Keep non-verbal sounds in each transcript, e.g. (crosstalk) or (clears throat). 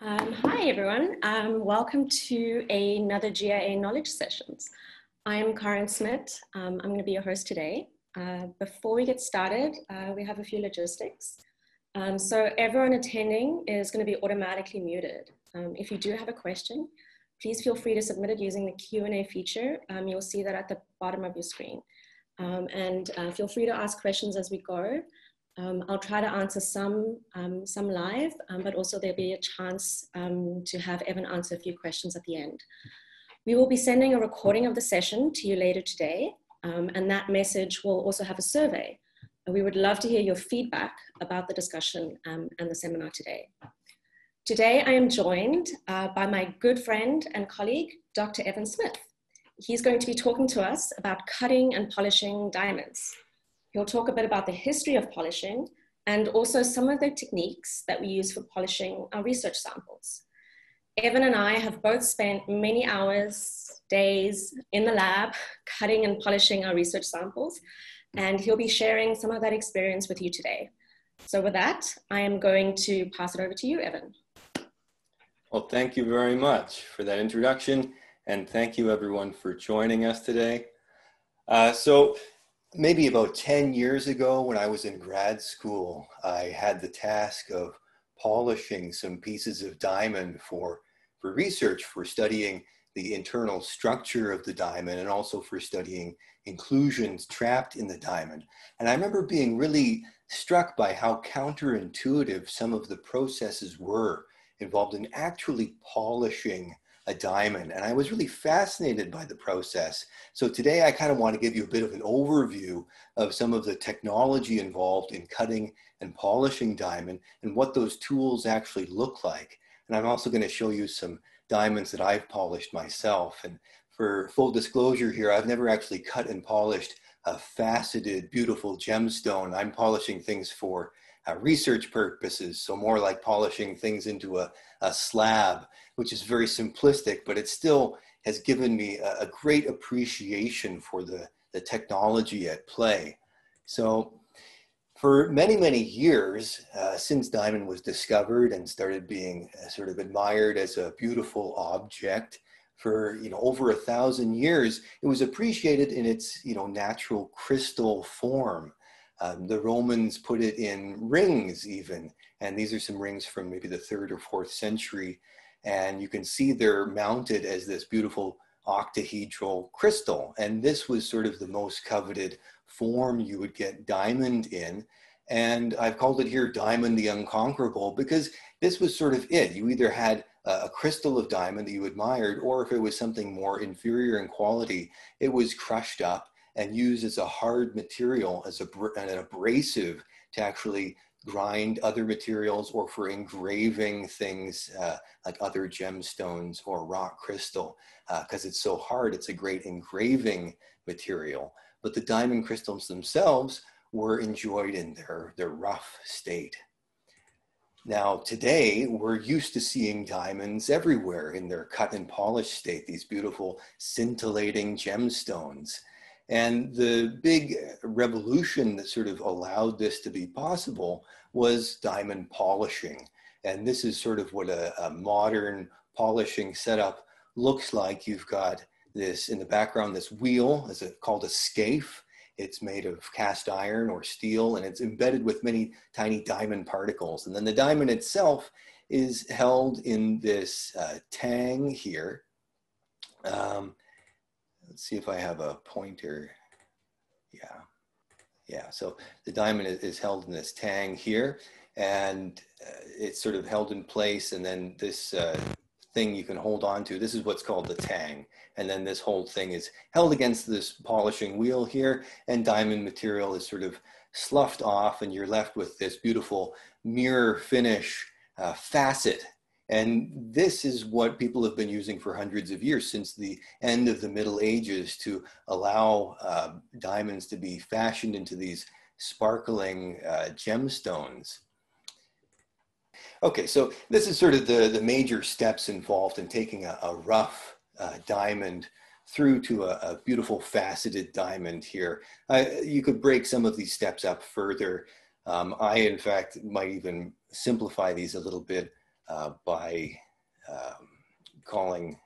Um, hi everyone, um, welcome to another GIA Knowledge Sessions. I'm Karen Smit, um, I'm going to be your host today. Uh, before we get started, uh, we have a few logistics. Um, so everyone attending is going to be automatically muted. Um, if you do have a question, please feel free to submit it using the Q&A feature. Um, you'll see that at the bottom of your screen. and uh, feel free to ask questions as we go. Um, I'll try to answer some, um, some live, um, but also there'll be a chance um, to have Evan answer a few questions at the end. We will be sending a recording of the session to you later today, um, and that message will also have a survey. We would love to hear your feedback about the discussion um, and the seminar today. Today, I am joined uh, by my good friend and colleague, Dr. Evan Smith. He's going to be talking to us about cutting and polishing diamonds. He'll talk a bit about the history of polishing and also some of the techniques that we use for polishing our research samples. Evan and I have both spent many hours, days in the lab cutting and polishing our research samples, and he'll be sharing some of that experience with you today. So with that, I am going to pass it over to you, Evan. Well, thank you very much for that introduction, and thank you everyone for joining us today. Uh, so maybe about 10 years ago when I was in grad school, I had the task of polishing some pieces of diamond for, for research, for studying the internal structure of the diamond and also for studying inclusions trapped in the diamond. And I remember being really struck by how counterintuitive some of the processes were involved in actually polishing a diamond. And I was really fascinated by the process. So today I kind of want to give you a bit of an overview of some of the technology involved in cutting and polishing diamond and what those tools actually look like. And I'm also going to show you some diamonds that I've polished myself. And for full disclosure here, I've never actually cut and polished a faceted, beautiful gemstone. I'm polishing things for uh, research purposes, so more like polishing things into a, a slab, which is very simplistic, but it still has given me a, a great appreciation for the, the technology at play. So for many, many years, uh, since diamond was discovered and started being uh, sort of admired as a beautiful object, for you know over a thousand years, it was appreciated in its you know natural crystal form. Um, the Romans put it in rings even, and these are some rings from maybe the third or fourth century. And you can see they're mounted as this beautiful octahedral crystal. And this was sort of the most coveted form you would get diamond in. And I've called it here Diamond the Unconquerable because this was sort of it. You either had a crystal of diamond that you admired, or if it was something more inferior in quality, it was crushed up and used as a hard material, as a, an abrasive to actually grind other materials or for engraving things uh, like other gemstones or rock crystal. Because uh, it's so hard, it's a great engraving material. But the diamond crystals themselves were enjoyed in their, their rough state. Now, today, we're used to seeing diamonds everywhere in their cut and polished state, these beautiful scintillating gemstones. And the big revolution that sort of allowed this to be possible was diamond polishing. And this is sort of what a, a modern polishing setup looks like. You've got this in the background, this wheel is it called a scaife. It's made of cast iron or steel, and it's embedded with many tiny diamond particles. And then the diamond itself is held in this uh, tang here. Um, let's see if I have a pointer. Yeah. Yeah, so the diamond is, held in this tang here and uh, it's sort of held in place and then this uh, thing you can hold on to, this is what's called the tang. And then this whole thing is held against this polishing wheel here and diamond material is sort of sloughed off and you're left with this beautiful mirror finish uh, facet and this is what people have been using for hundreds of years since the end of the Middle Ages to allow uh, diamonds to be fashioned into these sparkling uh, gemstones. Okay, so this is sort of the, the major steps involved in taking a, a rough uh, diamond through to a, a, beautiful faceted diamond here. you could break some of these steps up further. Um, I, in fact, might even simplify these a little bit uh, by um, calling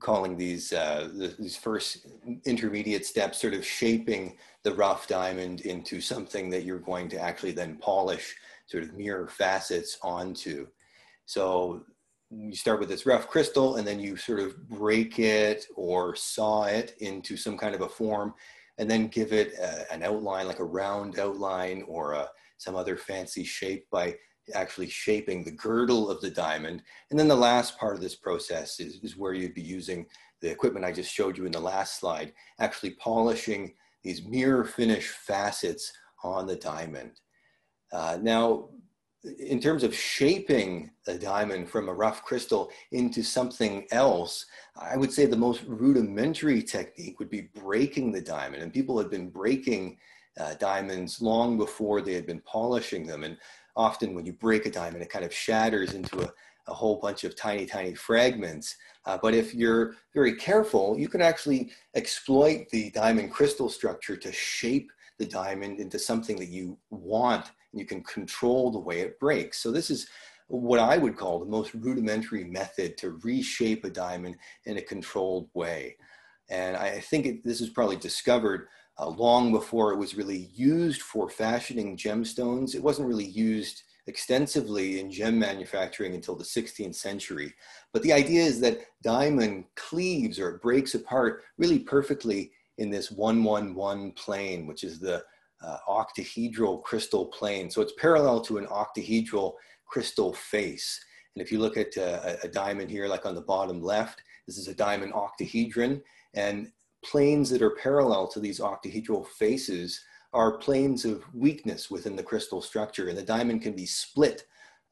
calling these uh, the, these first intermediate steps sort of shaping the rough diamond into something that you're going to actually then polish sort of mirror facets onto. So you start with this rough crystal and then you sort of break it or saw it into some kind of a form and then give it a, an outline like a round outline or a, some other fancy shape by actually shaping the girdle of the diamond. And then the last part of this process is, is where you'd be using the equipment I just showed you in the last slide, actually polishing these mirror finish facets on the diamond. Uh, now, in terms of shaping a diamond from a rough crystal into something else, I would say the most rudimentary technique would be breaking the diamond. And people had been breaking uh, diamonds long before they had been polishing them. And often when you break a diamond, it kind of shatters into a, a whole bunch of tiny, tiny fragments. Uh, but if you're very careful, you can actually exploit the diamond crystal structure to shape the diamond into something that you want. And you can control the way it breaks. So this is what I would call the most rudimentary method to reshape a diamond in a controlled way. And I think it, this is probably discovered uh, long before it was really used for fashioning gemstones. It wasn't really used extensively in gem manufacturing until the 16th century. But the idea is that diamond cleaves or breaks apart really perfectly in this 111 plane, which is the uh, octahedral crystal plane. So it's parallel to an octahedral crystal face. And if you look at uh, a diamond here, like on the bottom left, this is a diamond octahedron. And planes that are parallel to these octahedral faces are planes of weakness within the crystal structure, and the diamond can be split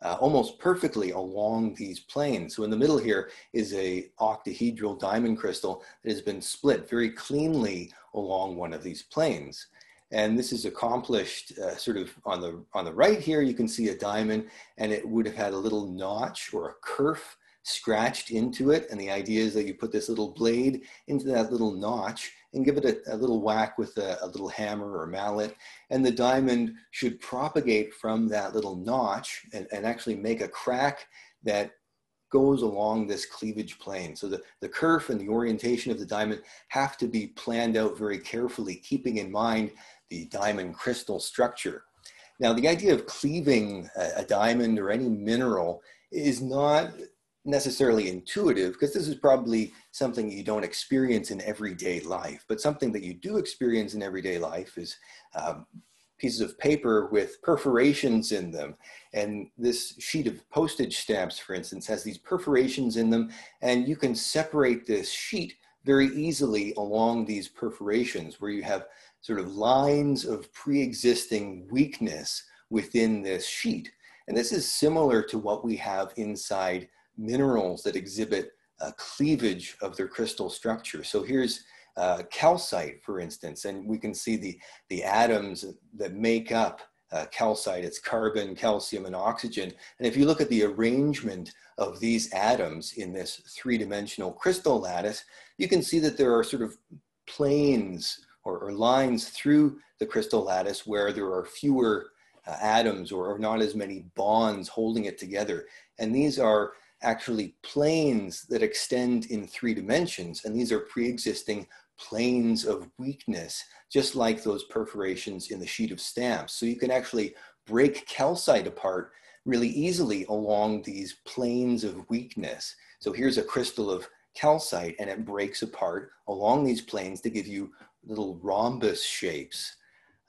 uh, almost perfectly along these planes. So in the middle here is a octahedral diamond crystal that has been split very cleanly along one of these planes. And this is accomplished uh, sort of on the, on the right here, you can see a diamond and it would have had a little notch or a kerf scratched into it. And the idea is that you put this little blade into that little notch and give it a, a little whack with a, a, little hammer or mallet. And the diamond should propagate from that little notch and, and actually make a crack that goes along this cleavage plane. So the, the kerf and the orientation of the diamond have to be planned out very carefully, keeping in mind the diamond crystal structure. Now, the idea of cleaving a, a diamond or any mineral is not necessarily intuitive because this is probably something you don't experience in everyday life but something that you do experience in everyday life is um, pieces of paper with perforations in them. And this sheet of postage stamps for instance has these perforations in them and you can separate this sheet very easily along these perforations where you have sort of lines of pre-existing weakness within this sheet. And this is similar to what we have inside minerals that exhibit a cleavage of their crystal structure. So here's uh, calcite, for instance, and we can see the, the atoms that make up uh, calcite. It's carbon, calcium, and oxygen. And if you look at the arrangement of these atoms in this three-dimensional crystal lattice, you can see that there are sort of planes or, or lines through the crystal lattice where there are fewer uh, atoms or, or not as many bonds holding it together. And these are actually planes that extend in three dimensions. And these are pre-existing planes of weakness, just like those perforations in the sheet of stamps. So you can actually break calcite apart really easily along these planes of weakness. So here's a crystal of calcite and it breaks apart along these planes to give you little rhombus shapes.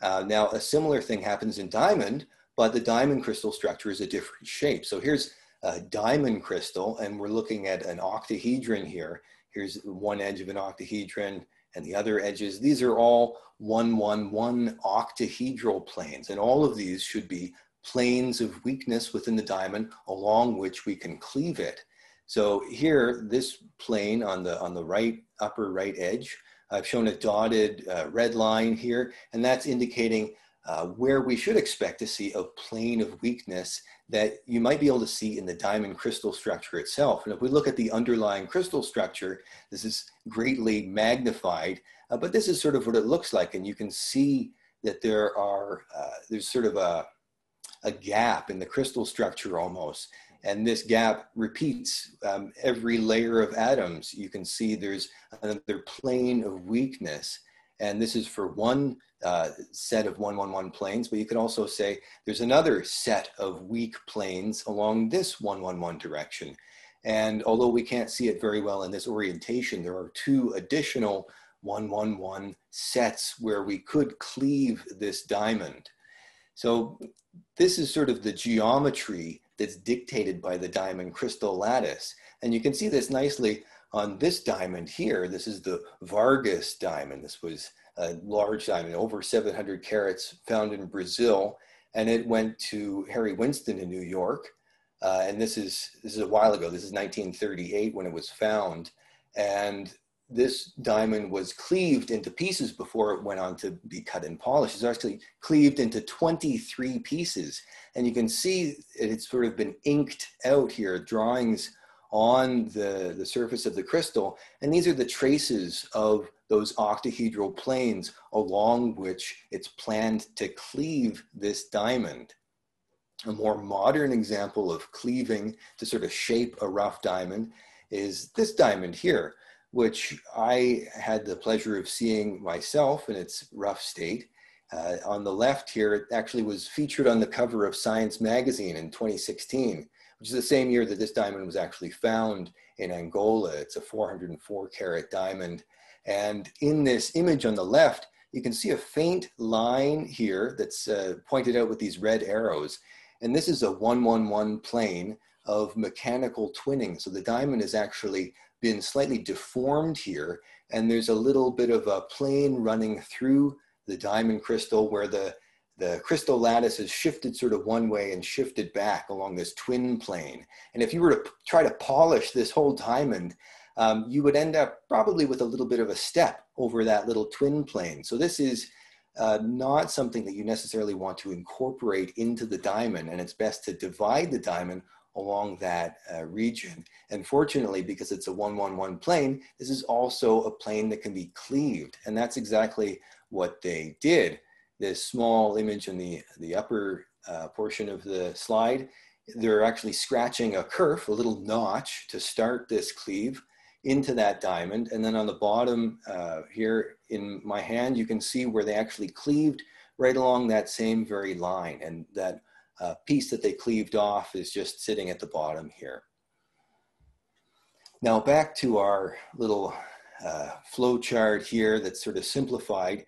Uh, now a similar thing happens in diamond, but the diamond crystal structure is a different shape. So here's a diamond crystal, and we're looking at an octahedron here. Here's one edge of an octahedron and the other edges. These are all 111 octahedral planes, and all of these should be planes of weakness within the diamond along which we can cleave it. So here, this plane on the, on the right, upper right edge, I've shown a dotted uh, red line here, and that's indicating uh, where we should expect to see a plane of weakness that you might be able to see in the diamond crystal structure itself. And if we look at the underlying crystal structure, this is greatly magnified, uh, but this is sort of what it looks like. And you can see that there are, uh, there's sort of a, a gap in the crystal structure almost. And this gap repeats um, every layer of atoms. You can see there's another plane of weakness. And this is for one uh, set of 111 planes, but you can also say there's another set of weak planes along this 111 direction. And although we can't see it very well in this orientation, there are two additional 111 sets where we could cleave this diamond. So this is sort of the geometry that's dictated by the diamond crystal lattice. And you can see this nicely on this diamond here. This is the Vargas diamond. This was a large diamond, over 700 carats, found in Brazil. And it went to Harry Winston in New York. Uh, and this is, this is a while ago. This is 1938 when it was found. And this diamond was cleaved into pieces before it went on to be cut and polished. It's actually cleaved into 23 pieces. And you can see it's sort of been inked out here, drawings on the, the surface of the crystal. And these are the traces of those octahedral planes along which it's planned to cleave this diamond. A more modern example of cleaving to sort of shape a rough diamond is this diamond here which I had the pleasure of seeing myself in its rough state. Uh, on the left here, it actually was featured on the cover of Science magazine in 2016, which is the same year that this diamond was actually found in Angola. It's a 404 carat diamond. And in this image on the left, you can see a faint line here that's uh, pointed out with these red arrows. And this is a 111 plane of mechanical twinning. So the diamond is actually been slightly deformed here. And there's a little bit of a plane running through the diamond crystal where the, the crystal lattice is shifted sort of one way and shifted back along this twin plane. And if you were to try to polish this whole diamond, um, you would end up probably with a little bit of a step over that little twin plane. So this is uh, not something that you necessarily want to incorporate into the diamond, and it's best to divide the diamond along that uh, region. And fortunately, because it's a 111 plane, this is also a plane that can be cleaved. And that's exactly what they did. This small image in the, the upper uh, portion of the slide, they're actually scratching a kerf, a little notch to start this cleave into that diamond. And then on the bottom uh, here in my hand, you can see where they actually cleaved right along that same very line. And that uh, piece that they cleaved off is just sitting at the bottom here. Now back to our little uh, flow chart here that's sort of simplified.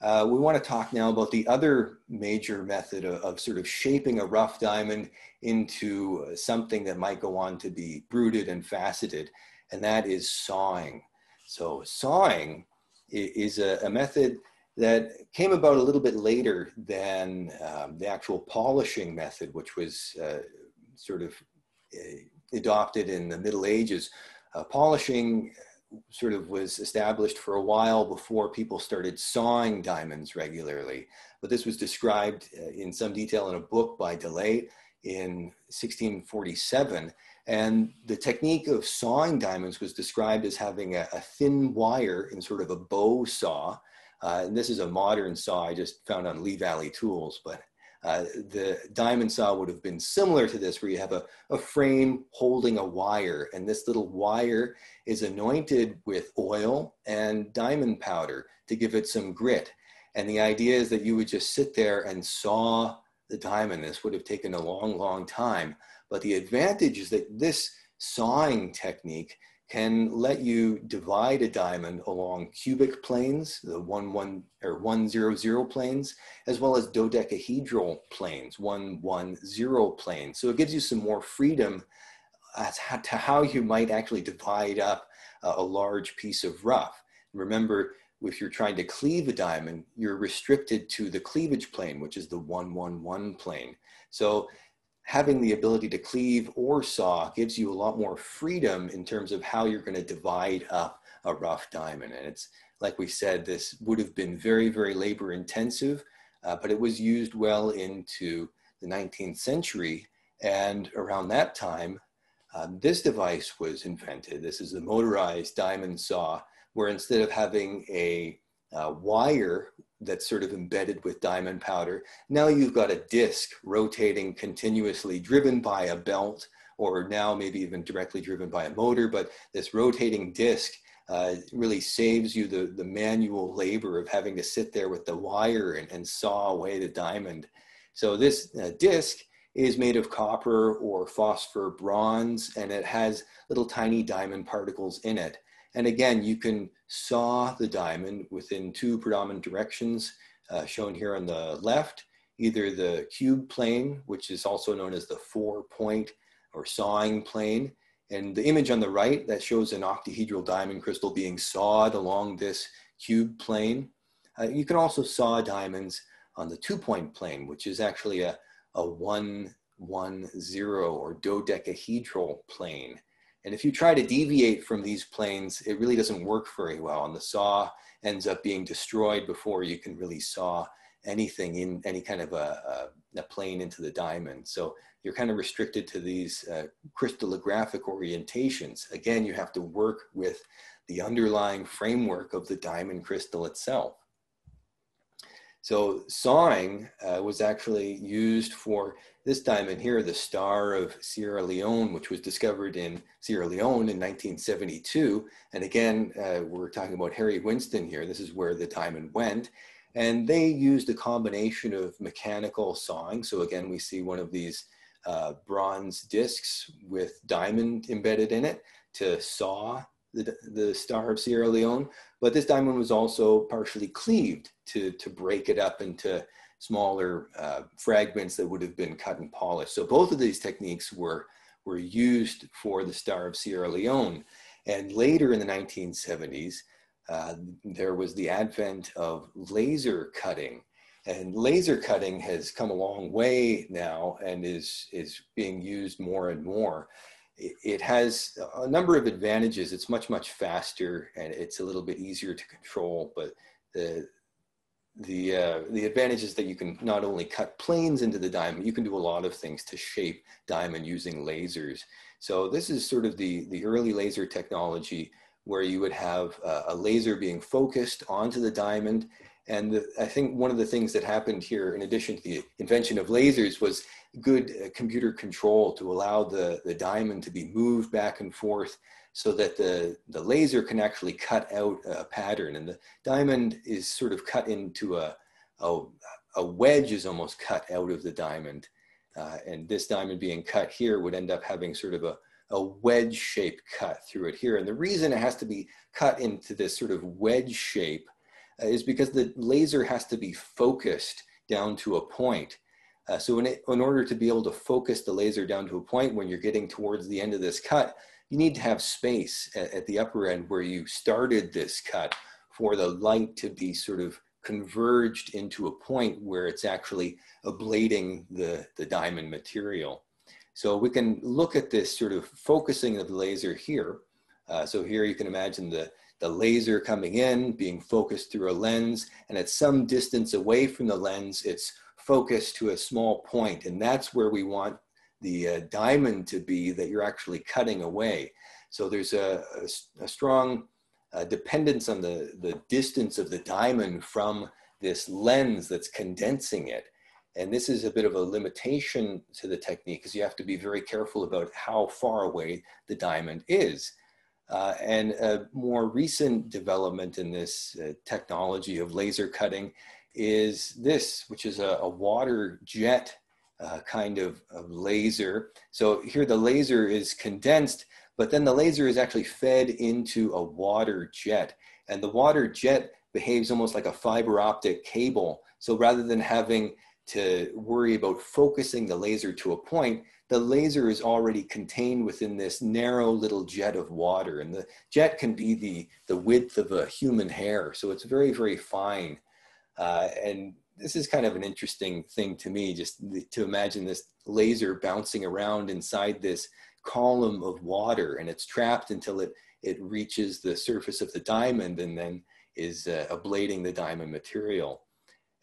Uh, we want to talk now about the other major method of, of, sort of shaping a rough diamond into something that might go on to be bruted and faceted, and that is sawing. So sawing is a, a method that came about a little bit later than um, the actual polishing method, which was uh, sort of uh, adopted in the Middle Ages. Uh, polishing sort of was established for a while before people started sawing diamonds regularly. But this was described uh, in some detail in a book by De Laet in 1647. And the technique of sawing diamonds was described as having a, a thin wire in sort of a bow saw uh, and this is a modern saw I just found on Lee Valley Tools, but uh, the diamond saw would have been similar to this where you have a, a frame holding a wire and this little wire is anointed with oil and diamond powder to give it some grit. And the idea is that you would just sit there and saw the diamond. This would have taken a long, long time. But the advantage is that this sawing technique can let you divide a diamond along cubic planes, the one one or one zero zero planes, as well as dodecahedral planes, one one zero planes. So it gives you some more freedom as to how you might actually divide up a large piece of rough. Remember, if you're trying to cleave a diamond, you're restricted to the cleavage plane, which is the 111 plane. So having the ability to cleave or saw gives you a lot more freedom in terms of how you're going to divide up a rough diamond. And it's like we said, this would have been very, very labor intensive, uh, but it was used well into the 19th century. And around that time, um, this device was invented. This is the motorized diamond saw, where instead of having a uh, wire that's sort of embedded with diamond powder. Now you've got a disc rotating continuously, driven by a belt, or now maybe even directly driven by a motor, but this rotating disc uh, really saves you the, the manual labor of having to sit there with the wire and, and saw away the diamond. So this uh, disc is made of copper or phosphor bronze, and it has little tiny diamond particles in it. And again, you can saw the diamond within two predominant directions uh, shown here on the left, either the cube plane, which is also known as the four point or sawing plane. And the image on the right that shows an octahedral diamond crystal being sawed along this cube plane. Uh, you can also saw diamonds on the two point plane, which is actually a, a one, one, zero or dodecahedral plane. And if you try to deviate from these planes, it really doesn't work very well. And the saw ends up being destroyed before you can really saw anything in any kind of a, a, a plane into the diamond. So you're kind of restricted to these uh, crystallographic orientations. Again, you have to work with the underlying framework of the diamond crystal itself. So sawing uh, was actually used for this diamond here, the Star of Sierra Leone, which was discovered in Sierra Leone in 1972. And again, uh, we're talking about Harry Winston here. This is where the diamond went. And they used a combination of mechanical sawing. So again, we see one of these uh, bronze discs with diamond embedded in it to saw the, the Star of Sierra Leone. But this diamond was also partially cleaved to, to break it up into smaller uh, fragments that would have been cut and polished. So both of these techniques were, were used for the Star of Sierra Leone. And later in the 1970s, uh, there was the advent of laser cutting. And laser cutting has come a long way now and is, is being used more and more. It, has a number of advantages. It's much, much faster and it's a little bit easier to control, but the, the uh, the advantage is that you can not only cut planes into the diamond, you can do a lot of things to shape diamond using lasers. So this is sort of the the early laser technology where you would have a laser being focused onto the diamond. And the, I think one of the things that happened here, in addition to the invention of lasers, was good uh, computer control to allow the, the diamond to be moved back and forth so that the, the laser can actually cut out a pattern. And the diamond is sort of cut into a, a, a wedge is almost cut out of the diamond. Uh, and this diamond being cut here would end up having sort of a, a wedge shape cut through it here. And the reason it has to be cut into this sort of wedge shape is because the laser has to be focused down to a point. Uh, so in, it, in order to be able to focus the laser down to a point when you're getting towards the end of this cut, you need to have space at, at the upper end where you started this cut for the light to be sort of converged into a point where it's actually ablating the, the diamond material. So we can look at this sort of focusing of the laser here. Uh, so here you can imagine the, the laser coming in, being focused through a lens, and at some distance away from the lens, it's focused to a small point, and that's where we want the uh, diamond to be that you're actually cutting away. So there's a, a, a strong uh, dependence on the, the distance of the diamond from this lens that's condensing it. And this is a bit of a limitation to the technique because you have to be very careful about how far away the diamond is. Uh, and a more recent development in this uh, technology of laser cutting is this, which is a, a water jet uh, kind of, of laser. So here the laser is condensed, but then the laser is actually fed into a water jet. And the water jet behaves almost like a fiber optic cable. So rather than having to worry about focusing the laser to a point, the laser is already contained within this narrow little jet of water. And the jet can be the, the width of a human hair. So it's very, very fine. Uh, and this is kind of an interesting thing to me, just to imagine this laser bouncing around inside this column of water and it's trapped until it, it reaches the surface of the diamond and then is uh, ablating the diamond material.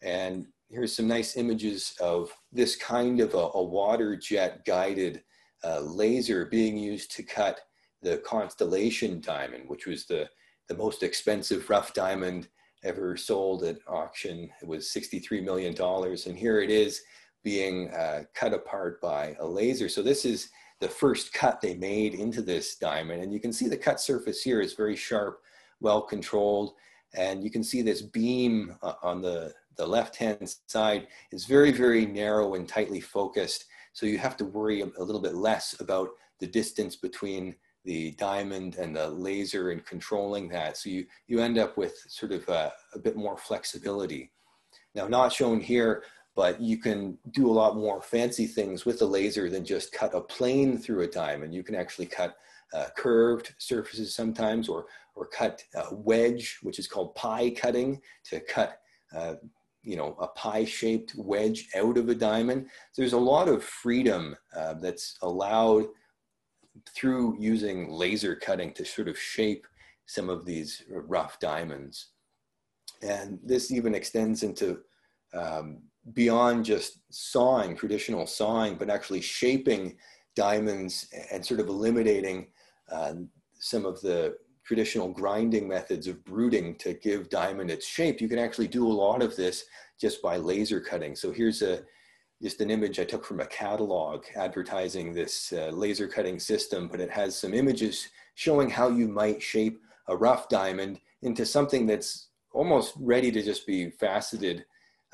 And here's some nice images of this kind of a, a water jet guided uh, laser being used to cut the constellation diamond, which was the, the most expensive rough diamond ever sold at auction. It was $63 million. And here it is being uh, cut apart by a laser. So this is the first cut they made into this diamond. And you can see the cut surface here is very sharp, well controlled. And you can see this beam uh, on the, the left-hand side is very, very narrow and tightly focused. So you have to worry a little bit less about the distance between the diamond and the laser and controlling that. So you, you end up with sort of a, a bit more flexibility. Now not shown here, but you can do a lot more fancy things with the laser than just cut a plane through a diamond. You can actually cut uh, curved surfaces sometimes or, or cut a wedge, which is called pie cutting to cut uh, you know, a pie-shaped wedge out of a diamond. So there's a lot of freedom uh, that's allowed through using laser cutting to sort of shape some of these rough diamonds. And this even extends into um, beyond just sawing, traditional sawing, but actually shaping diamonds and sort of eliminating uh, some of the traditional grinding methods of bruting to give diamond its shape. You can actually do a lot of this just by laser cutting. So here's a just an image I took from a catalog advertising this uh, laser cutting system, but it has some images showing how you might shape a rough diamond into something that's almost ready to just be faceted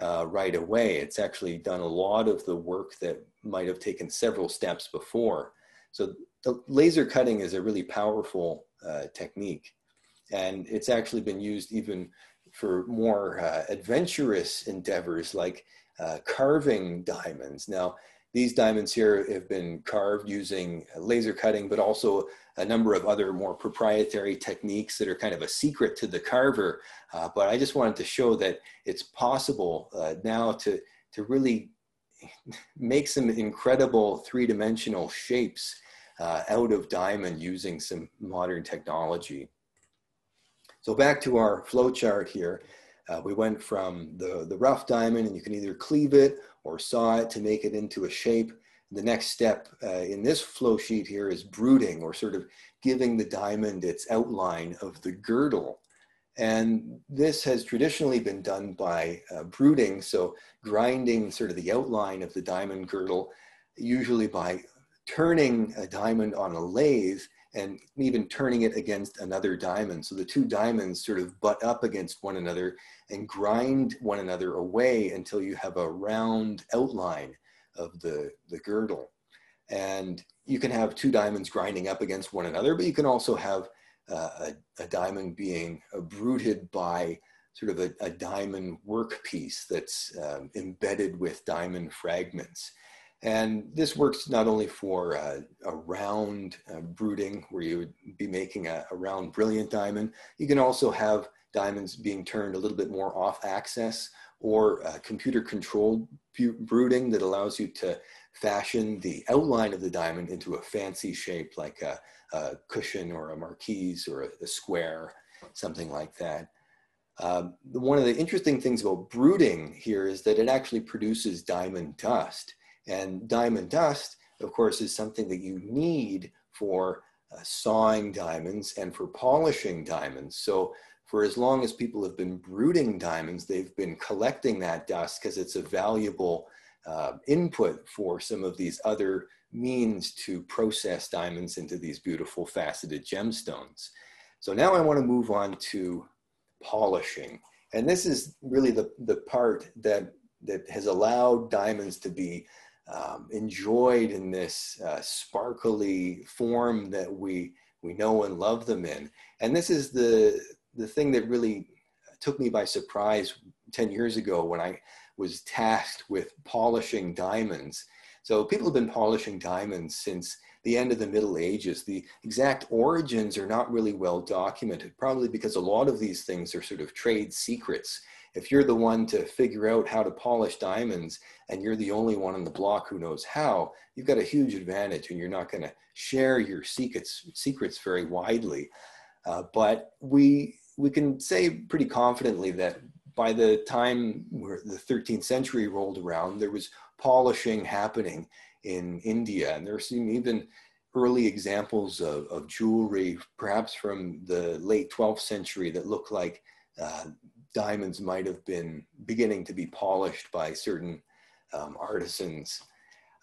uh, right away. It's actually done a lot of the work that might have taken several steps before. So the laser cutting is a really powerful uh, technique. And it's actually been used even for more uh, adventurous endeavors like uh, carving diamonds. Now, these diamonds here have been carved using laser cutting, but also a number of other more proprietary techniques that are kind of a secret to the carver. Uh, but I just wanted to show that it's possible uh, now to, to really (laughs) make some incredible three-dimensional shapes uh, out of diamond using some modern technology. So back to our flow chart here. Uh, we went from the, the rough diamond and you can either cleave it or saw it to make it into a shape. The next step uh, in this flow sheet here is bruting or sort of giving the diamond its outline of the girdle. And this has traditionally been done by uh, bruting, so grinding sort of the outline of the diamond girdle, usually by turning a diamond on a lathe and even turning it against another diamond. So the two diamonds sort of butt up against one another and grind one another away until you have a round outline of the, the girdle. And you can have two diamonds grinding up against one another, but you can also have uh, a, a, diamond being bruted by sort of a, a diamond workpiece that's um, embedded with diamond fragments. And this works not only for uh, a round uh, bruting where you would be making a, a, round brilliant diamond, you can also have diamonds being turned a little bit more off axis or uh, computer controlled bruting that allows you to fashion the outline of the diamond into a fancy shape like a, a cushion or a marquise or a, a square, something like that. Um, one of the interesting things about bruting here is that it actually produces diamond dust. And diamond dust, of course, is something that you need for uh, sawing diamonds and for polishing diamonds. So for as long as people have been bruting diamonds, they've been collecting that dust because it's a valuable uh, input for some of these other means to process diamonds into these beautiful faceted gemstones. So now I want to move on to polishing. And this is really the, the part that, that has allowed diamonds to be um, enjoyed in this uh, sparkly form that we we know and love them in. And this is the the thing that really took me by surprise 10 years ago when I was tasked with polishing diamonds. So people have been polishing diamonds since the end of the Middle Ages. The exact origins are not really well documented, probably because a lot of these things are sort of trade secrets if you're the one to figure out how to polish diamonds and you're the only one on the block who knows how, you've got a huge advantage and you're not going to share your secrets, secrets very widely. Uh, but we, we can say pretty confidently that by the time the 13th century rolled around, there was polishing happening in India. And there seem even early examples of, of jewelry, perhaps from the late 12th century, that look like uh, diamonds might have been beginning to be polished by certain um, artisans.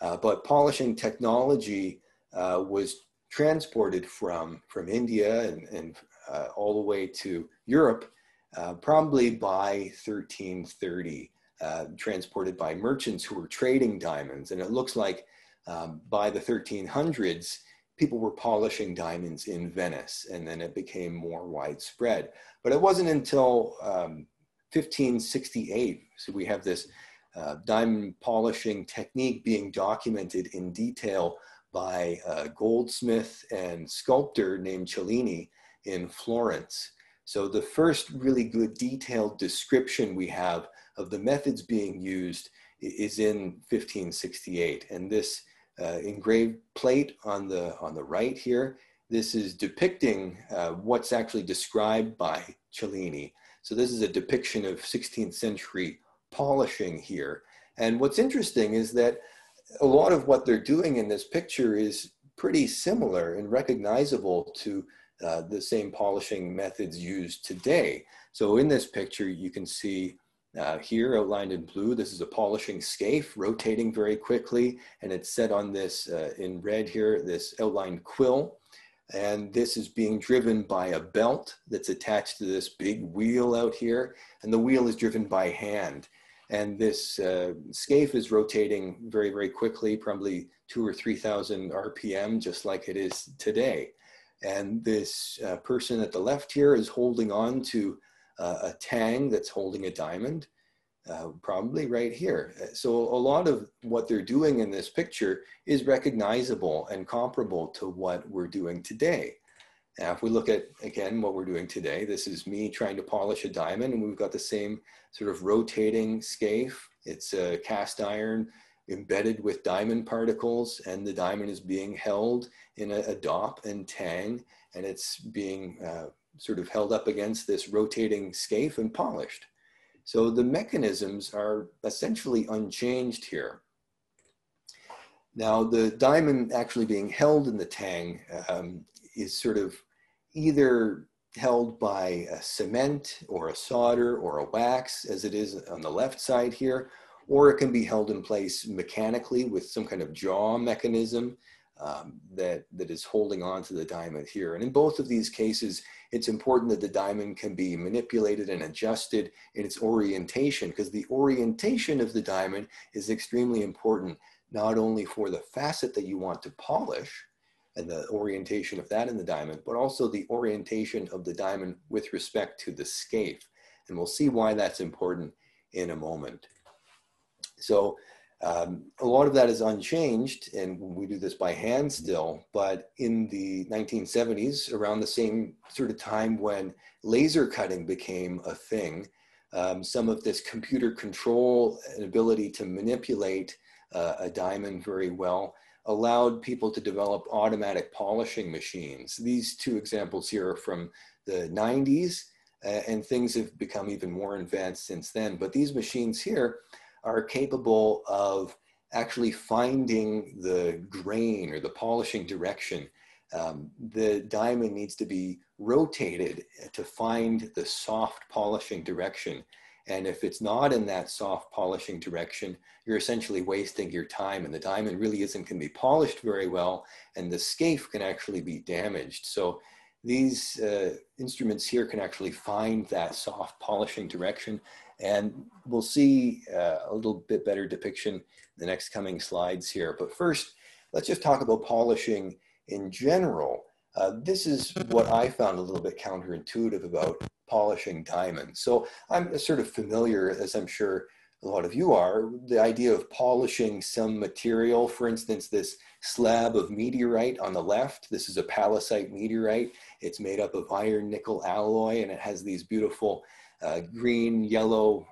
Uh, but polishing technology uh, was transported from, from India and, and uh, all the way to Europe, uh, probably by 1330, uh, transported by merchants who were trading diamonds. And it looks like um, by the 1300s, people were polishing diamonds in Venice, and then it became more widespread. But it wasn't until um, 1568, so we have this uh, diamond polishing technique being documented in detail by a goldsmith and sculptor named Cellini in Florence. So the first really good detailed description we have of the methods being used is in 1568. And this uh, engraved plate on the, on the right here, this is depicting uh, what's actually described by Cellini. So this is a depiction of 16th century polishing here. And what's interesting is that a lot of what they're doing in this picture is pretty similar and recognizable to uh, the same polishing methods used today. So in this picture, you can see uh, here outlined in blue, this is a polishing scaife rotating very quickly, and it's set on this uh, in red here, this outlined quill. And this is being driven by a belt that's attached to this big wheel out here, and the wheel is driven by hand. And this uh, is rotating very, very quickly, probably two or 3,000 RPM, just like it is today. And this uh, person at the left here is holding on to uh, a tang that's holding a diamond, uh, probably right here. So a lot of what they're doing in this picture is recognizable and comparable to what we're doing today. Now, if we look at, again, what we're doing today, this is me trying to polish a diamond and we've got the same sort of rotating scaife. It's a cast iron embedded with diamond particles and the diamond is being held in a, a dop and tang and it's being uh, sort of held up against this rotating scaife and polished. So the mechanisms are essentially unchanged here. Now the diamond actually being held in the tang um, is sort of either held by a cement or a solder or a wax as it is on the left side here, or it can be held in place mechanically with some kind of jaw mechanism um, that, that is holding on to the diamond here. And in both of these cases, it's important that the diamond can be manipulated and adjusted in its orientation because the orientation of the diamond is extremely important, not only for the facet that you want to polish, and the orientation of that in the diamond, but also the orientation of the diamond with respect to the scaife. And we'll see why that's important in a moment. So um, a lot of that is unchanged, and we do this by hand still. But in the 1970s, around the same sort of time when laser cutting became a thing, um, some of this computer control and ability to manipulate uh, a diamond very well allowed people to develop automatic polishing machines. These two examples here are from the 90s, uh, and things have become even more advanced since then. But these machines here are capable of actually finding the grain or the polishing direction. Um, the diamond needs to be rotated to find the soft polishing direction. And if it's not in that soft polishing direction, you're essentially wasting your time and the diamond really isn't going to be polished very well and the scaife can actually be damaged. So these uh, instruments here can actually find that soft polishing direction and we'll see uh, a little bit better depiction in the next coming slides here. But first, let's just talk about polishing in general. Uh, this is what I found a little bit counterintuitive about polishing diamonds. So I'm sort of familiar, as I'm sure a lot of you are, the idea of polishing some material, for instance, this slab of meteorite on the left, this is a pallasite meteorite. It's made up of iron nickel alloy and it has these beautiful uh, green, yellow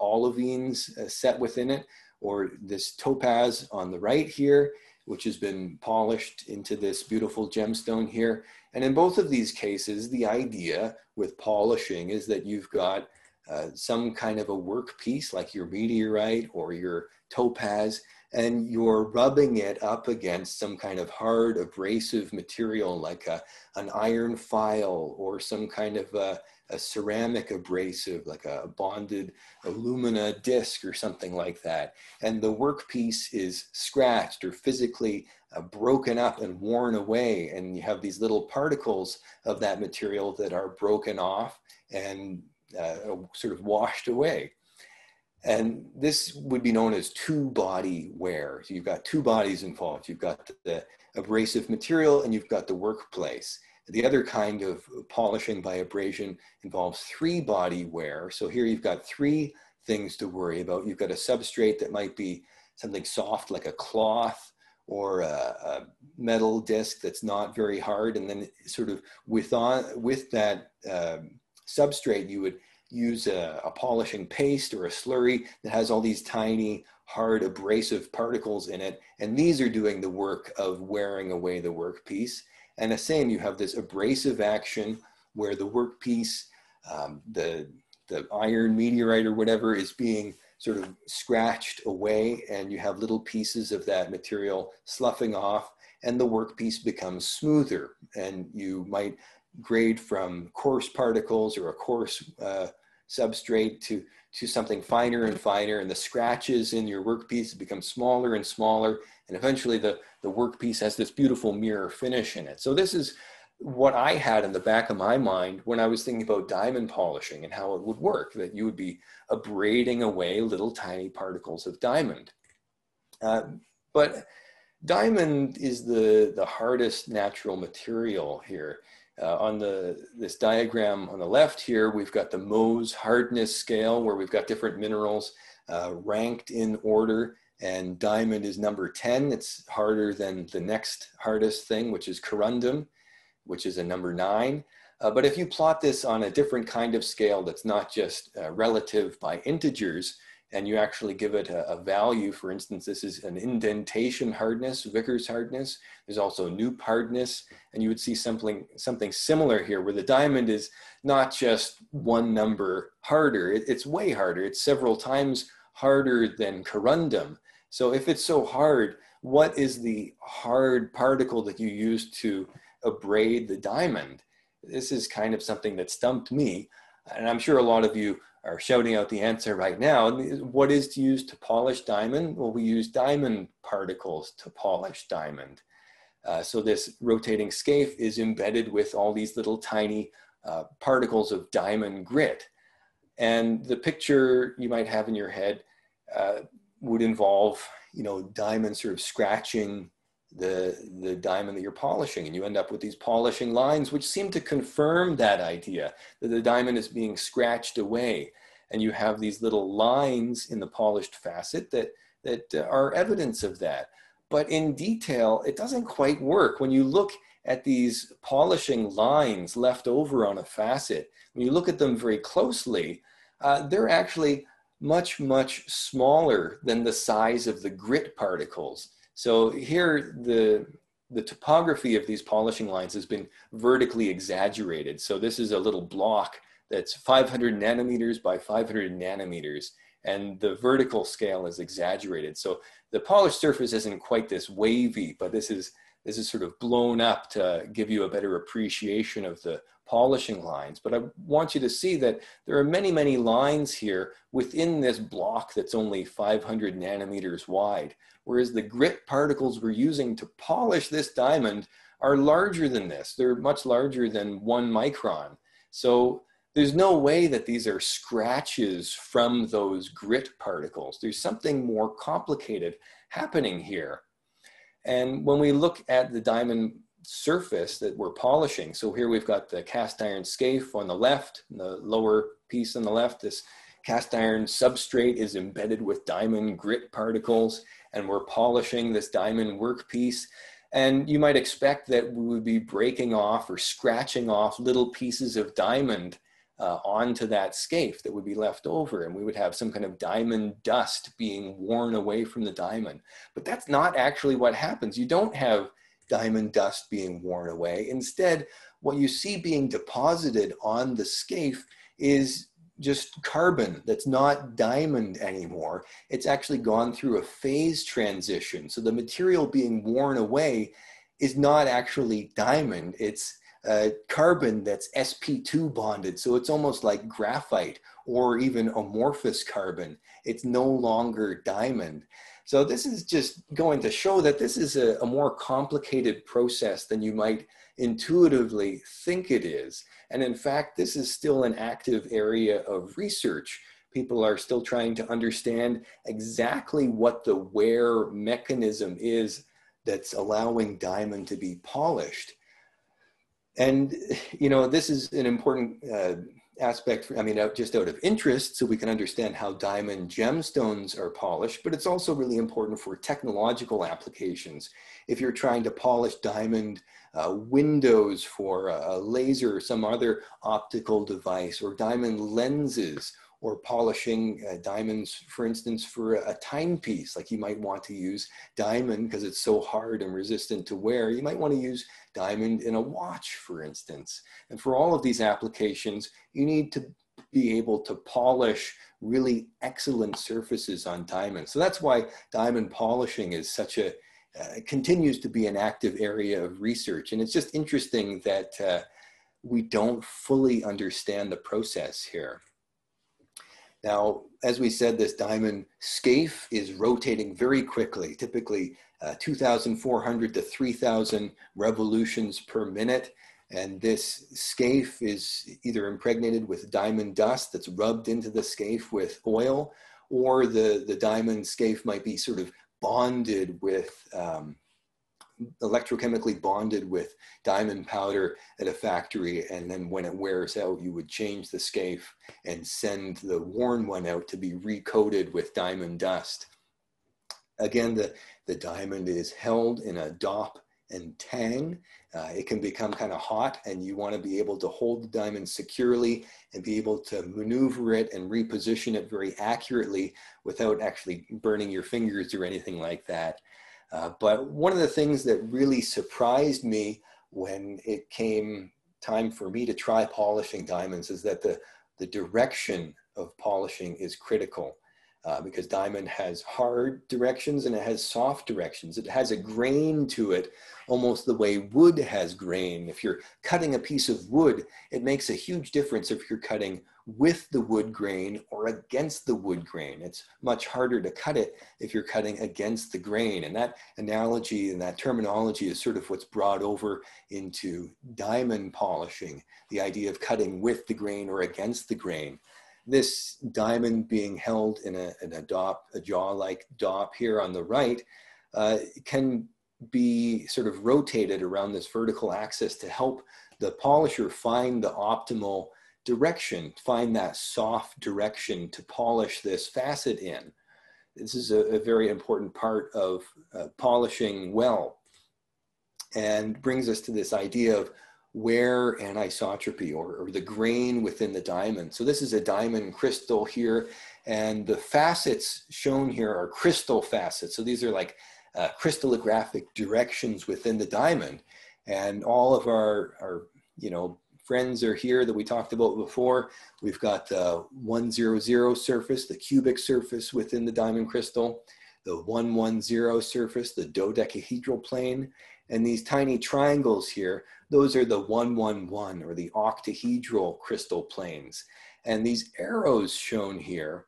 olivines uh, set within it, or this topaz on the right here, which has been polished into this beautiful gemstone here. And in both of these cases, the idea with polishing is that you've got uh, some kind of a work piece like your meteorite or your topaz and you're rubbing it up against some kind of hard abrasive material like a, an iron file or some kind of a, a ceramic abrasive like a bonded alumina disc or something like that. And the workpiece is scratched or physically uh, broken up and worn away. And you have these little particles of that material that are broken off and uh, sort of washed away. And this would be known as two body wear. So you've got two bodies involved. You've got the abrasive material and you've got the workpiece. The other kind of polishing by abrasion involves three body wear. So here you've got three things to worry about. You've got a substrate that might be something soft like a cloth or a, a metal disc that's not very hard. And then sort of with, on, with that um, substrate, you would use a, a, polishing paste or a slurry that has all these tiny, hard, abrasive particles in it. And these are doing the work of wearing away the workpiece. And the same, you have this abrasive action where the workpiece, um, the, the iron meteorite or whatever is being sort of scratched away and you have little pieces of that material sloughing off and the workpiece becomes smoother. And you might grade from coarse particles or a coarse uh, substrate to, to something finer and finer and the scratches in your workpiece become smaller and smaller and eventually the, the workpiece has this beautiful mirror finish in it. So this is what I had in the back of my mind when I was thinking about diamond polishing and how it would work, that you would be abrading away little tiny particles of diamond. Uh, but diamond is the, the hardest natural material here. Uh, on the this diagram on the left here, we've got the Mohs hardness scale where we've got different minerals uh, ranked in order and diamond is number 10. It's harder than the next hardest thing, which is corundum, which is a number nine. Uh, but if you plot this on a different kind of scale that's not just uh, relative by integers, and you actually give it a, a, value, for instance, this is an indentation hardness, Vickers hardness. There's also Knoop hardness, and you would see something, something similar here where the diamond is not just one number harder, it, it's way harder. It's several times harder than corundum. So if it's so hard, what is the hard particle that you use to abrade the diamond? This is kind of something that stumped me. And I'm sure a lot of you are shouting out the answer right now. What is to use to polish diamond? Well, we use diamond particles to polish diamond. Uh, so this rotating scaife is embedded with all these little tiny uh, particles of diamond grit. And the picture you might have in your head uh, would involve, you know, diamond sort of scratching the, the diamond that you're polishing. And you end up with these polishing lines, which seem to confirm that idea that the diamond is being scratched away. And you have these little lines in the polished facet that, that are evidence of that. But in detail, it doesn't quite work. When you look at these polishing lines left over on a facet, when you look at them very closely, uh, they're actually much, much smaller than the size of the grit particles. So here the, the topography of these polishing lines has been vertically exaggerated. So this is a little block that's 500 nanometers by 500 nanometers and the vertical scale is exaggerated. So the polished surface isn't quite this wavy, but this is, this is sort of blown up to give you a better appreciation of the polishing lines. But I want you to see that there are many, many lines here within this block that's only 500 nanometers wide, whereas the grit particles we're using to polish this diamond are larger than this. They're much larger than one micron. So there's no way that these are scratches from those grit particles. There's something more complicated happening here. And when we look at the diamond surface that we're polishing. So here we've got the cast iron scaife on the left, the lower piece on the left, this cast iron substrate is embedded with diamond grit particles and we're polishing this diamond workpiece. And you might expect that we would be breaking off or scratching off little pieces of diamond uh, onto that scaife that would be left over and we would have some kind of diamond dust being worn away from the diamond. But that's not actually what happens. You don't have diamond dust being worn away. Instead, what you see being deposited on the scaife is just carbon that's not diamond anymore. It's actually gone through a phase transition. So the material being worn away is not actually diamond. It's uh, carbon that's sp2 bonded. So it's almost like graphite or even amorphous carbon. It's no longer diamond. So this is just going to show that this is a, a more complicated process than you might intuitively think it is. And in fact, this is still an active area of research. People are still trying to understand exactly what the wear mechanism is that's allowing diamond to be polished. And, (sighs) you know, this is an important uh, aspect, I mean, just out of interest, so we can understand how diamond gemstones are polished, but it's also really important for technological applications. If you're trying to polish diamond uh, windows for a laser or some other optical device, or diamond lenses, or polishing uh, diamonds, for instance, for a, a timepiece, like you might want to use diamond because it's so hard and resistant to wear. You might want to use diamond in a watch, for instance. And for all of these applications, you need to be able to polish really excellent surfaces on diamond. So that's why diamond polishing is such a, uh, continues to be an active area of research. And it's just interesting that uh, we don't fully understand the process here. Now, as we said, this diamond scaife is rotating very quickly, typically uh, 2,400 to 3,000 revolutions per minute. And this scaife is either impregnated with diamond dust that's rubbed into the scaife with oil, or the, the diamond scaife might be sort of bonded with um, electrochemically bonded with diamond powder at a factory. And then when it wears out, you would change the scaife and send the worn one out to be recoated with diamond dust. Again, the, the diamond is held in a dop and tang. Uh, it can become kind of hot and you want to be able to hold the diamond securely and be able to maneuver it and reposition it very accurately without actually burning your fingers or anything like that. Uh, but one of the things that really surprised me when it came time for me to try polishing diamonds is that the, the direction of polishing is critical. Uh, because diamond has hard directions and it has soft directions. It has a grain to it, almost the way wood has grain. If you're cutting a piece of wood, it makes a huge difference if you're cutting with the wood grain or against the wood grain. It's much harder to cut it if you're cutting against the grain. And that analogy and that terminology is sort of what's brought over into diamond polishing, the idea of cutting with the grain or against the grain this diamond being held in a, in a, dop, a jaw-like dop here on the right uh, can be sort of rotated around this vertical axis to help the polisher find the optimal direction, find that soft direction to polish this facet in. This is a, a very important part of uh, polishing well and brings us to this idea of wear anisotropy or, or the grain within the diamond. So this is a diamond crystal here and the facets shown here are crystal facets. So these are like uh, crystallographic directions within the diamond. And all of our, our, you know, friends are here that we talked about before. We've got the 100 surface, the cubic surface within the diamond crystal, the 110 surface, the dodecahedral plane, and these tiny triangles here, those are the 111 or the octahedral crystal planes. And these arrows shown here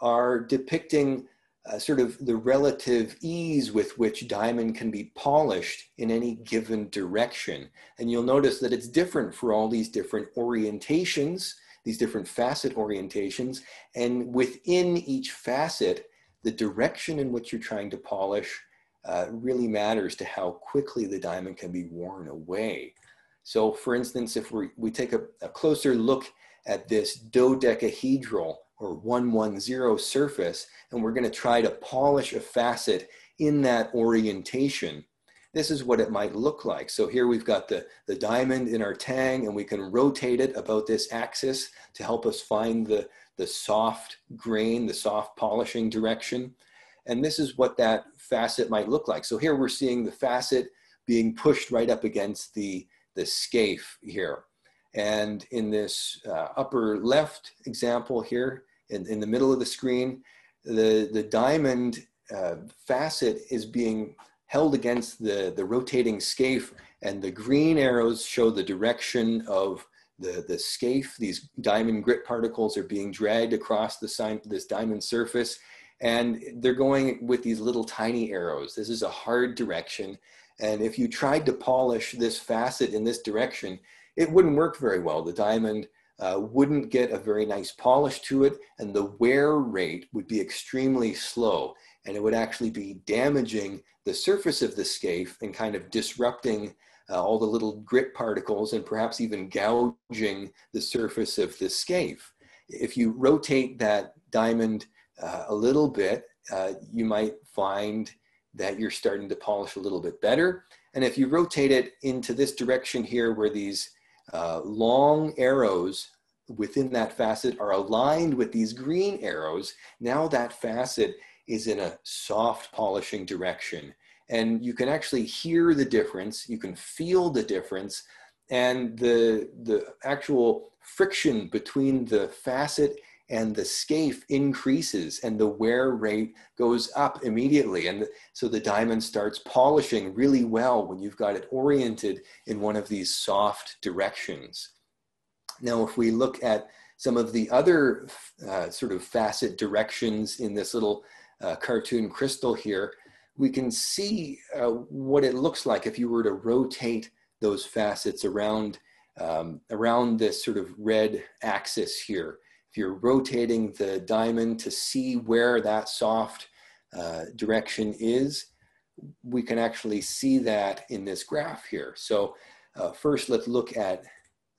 are depicting uh, sort of the relative ease with which diamond can be polished in any given direction. And you'll notice that it's different for all these different orientations, these different facet orientations. And within each facet, the direction in which you're trying to polish uh, really matters to how quickly the diamond can be worn away. So for instance, if we, we take a, a closer look at this dodecahedral or 110 surface, and we're gonna try to polish a facet in that orientation, this is what it might look like. So here we've got the, the diamond in our tang and we can rotate it about this axis to help us find the, the soft grain, the soft polishing direction. And this is what that facet might look like. So here we're seeing the facet being pushed right up against the, the scaife here. And in this uh, upper left example here, in, in the middle of the screen, the, the diamond uh, facet is being held against the, the rotating scaife and the green arrows show the direction of the, the scaife. These diamond grit particles are being dragged across the sign, this diamond surface and they're going with these little tiny arrows. This is a hard direction. And if you tried to polish this facet in this direction, it wouldn't work very well. The diamond uh, wouldn't get a very nice polish to it, and the wear rate would be extremely slow, and it would actually be damaging the surface of the scaife and kind of disrupting uh, all the little grit particles and perhaps even gouging the surface of the scaife. If you rotate that diamond uh, a little bit, uh, you might find that you're starting to polish a little bit better. And if you rotate it into this direction here where these uh, long arrows within that facet are aligned with these green arrows, now that facet is in a soft polishing direction. And you can actually hear the difference, you can feel the difference, and the, the actual friction between the facet and the scaife increases and the wear rate goes up immediately. And so the diamond starts polishing really well when you've got it oriented in one of these soft directions. Now, if we look at some of the other uh, sort of facet directions in this little uh, cartoon crystal here, we can see uh, what it looks like if you were to rotate those facets around, um, around this sort of red axis here if you're rotating the diamond to see where that soft uh, direction is, we can actually see that in this graph here. So uh, first, let's look at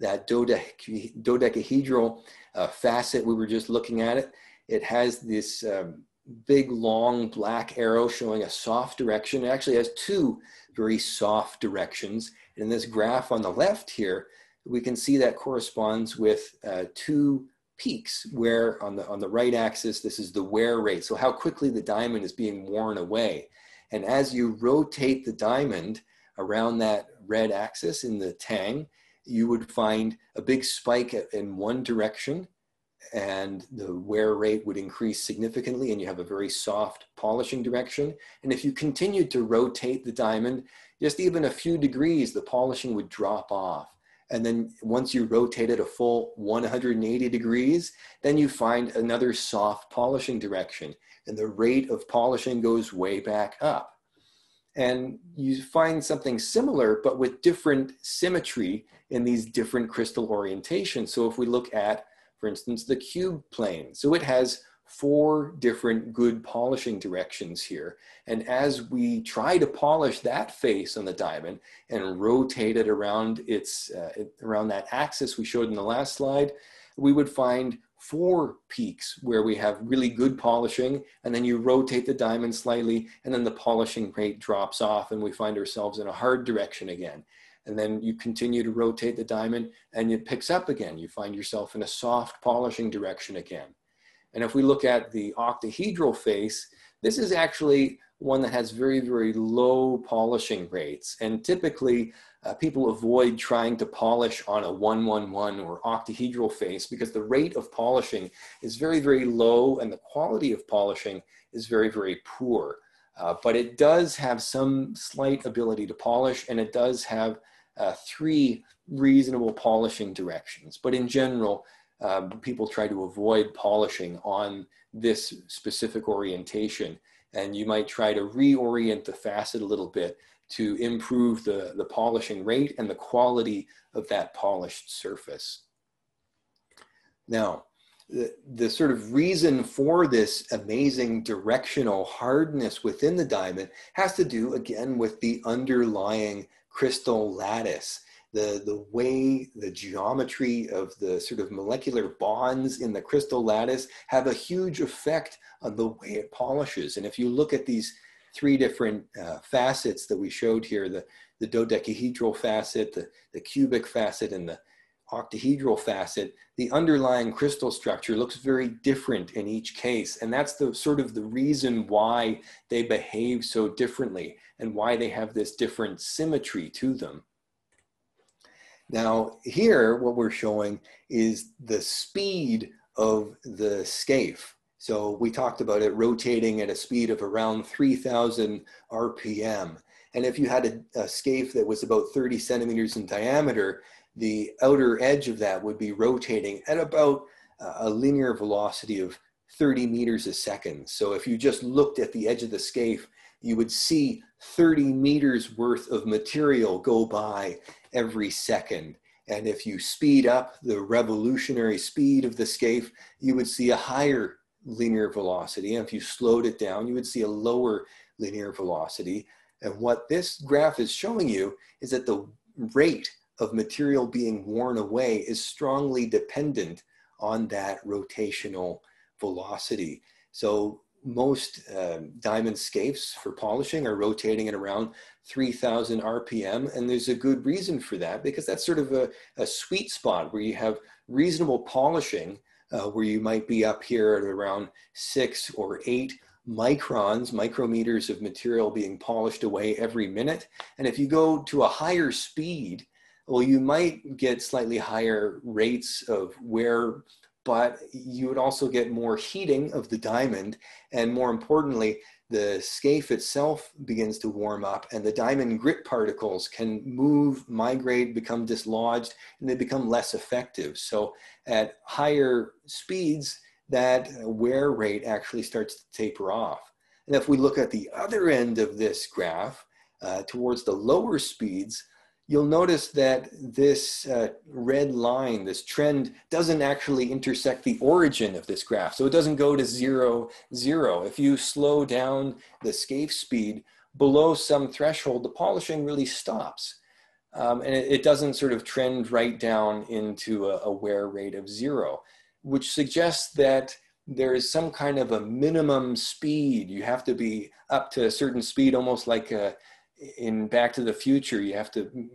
that dodecahedral uh, facet. We were just looking at it. It has this um, big, long black arrow showing a soft direction. It actually has two very soft directions. In this graph on the left here, we can see that corresponds with uh, two peaks where on the, on the right axis, this is the wear rate. So how quickly the diamond is being worn away. And as you rotate the diamond around that red axis in the tang, you would find a big spike in one direction and the wear rate would increase significantly and you have a very soft polishing direction. And if you continued to rotate the diamond, just even a few degrees, the polishing would drop off. And then once you rotate it a full 180 degrees, then you find another soft polishing direction. And the rate of polishing goes way back up. And you find something similar, but with different symmetry in these different crystal orientations. So if we look at, for instance, the cube plane, so it has four different good polishing directions here. And as we try to polish that face on the diamond and rotate it around its uh, around that axis we showed in the last slide, we would find four peaks where we have really good polishing and then you rotate the diamond slightly and then the polishing rate drops off and we find ourselves in a hard direction again. And then you continue to rotate the diamond and it picks up again. You find yourself in a soft polishing direction again. And if we look at the octahedral face, this is actually one that has very, very low polishing rates. And typically, uh, people avoid trying to polish on a 111 or octahedral face because the rate of polishing is very, very low and the quality of polishing is very, very poor. Uh, but it does have some slight ability to polish and it does have uh, three reasonable polishing directions. But in general, um, people try to avoid polishing on this specific orientation. And you might try to reorient the facet a little bit to improve the, the polishing rate and the quality of that polished surface. Now, the, the sort of reason for this amazing directional hardness within the diamond has to do again with the underlying crystal lattice the, the way the geometry of the sort of molecular bonds in the crystal lattice have a huge effect on the way it polishes. And if you look at these three different uh, facets that we showed here, the, the dodecahedral facet, the, the cubic facet, and the octahedral facet, the underlying crystal structure looks very different in each case. And that's the sort of the reason why they behave so differently and why they have this different symmetry to them. Now here, what we're showing is the speed of the scaife. So we talked about it rotating at a speed of around 3000 RPM. And if you had a, a that was about 30 centimeters in diameter, the outer edge of that would be rotating at about a linear velocity of 30 meters a second. So if you just looked at the edge of the scaife, you would see 30 meters worth of material go by every second. And if you speed up the revolutionary speed of the scaife, you would see a higher linear velocity. And if you slowed it down, you would see a lower linear velocity. And what this graph is showing you is that the rate of material being worn away is strongly dependent on that rotational velocity. So most uh, diamond scaifes for polishing are rotating at around 3000 RPM. And there's a good reason for that because that's sort of a, a sweet spot where you have reasonable polishing, uh, where you might be up here at around six or eight microns, micrometers of material being polished away every minute. And if you go to a higher speed, well, you might get slightly higher rates of wear, but you would also get more heating of the diamond. And more importantly, the scaife itself begins to warm up and the diamond grit particles can move, migrate, become dislodged, and they become less effective. So at higher speeds, that wear rate actually starts to taper off. And if we look at the other end of this graph, uh, towards the lower speeds, you'll notice that this uh, red line, this trend, doesn't actually intersect the origin of this graph. So it doesn't go to zero, zero. If you slow down the scaife speed below some threshold, the polishing really stops. Um, and it, it, doesn't sort of trend right down into a, a wear rate of zero, which suggests that there is some kind of a minimum speed. You have to be up to a certain speed, almost like a, in Back to the Future, you have to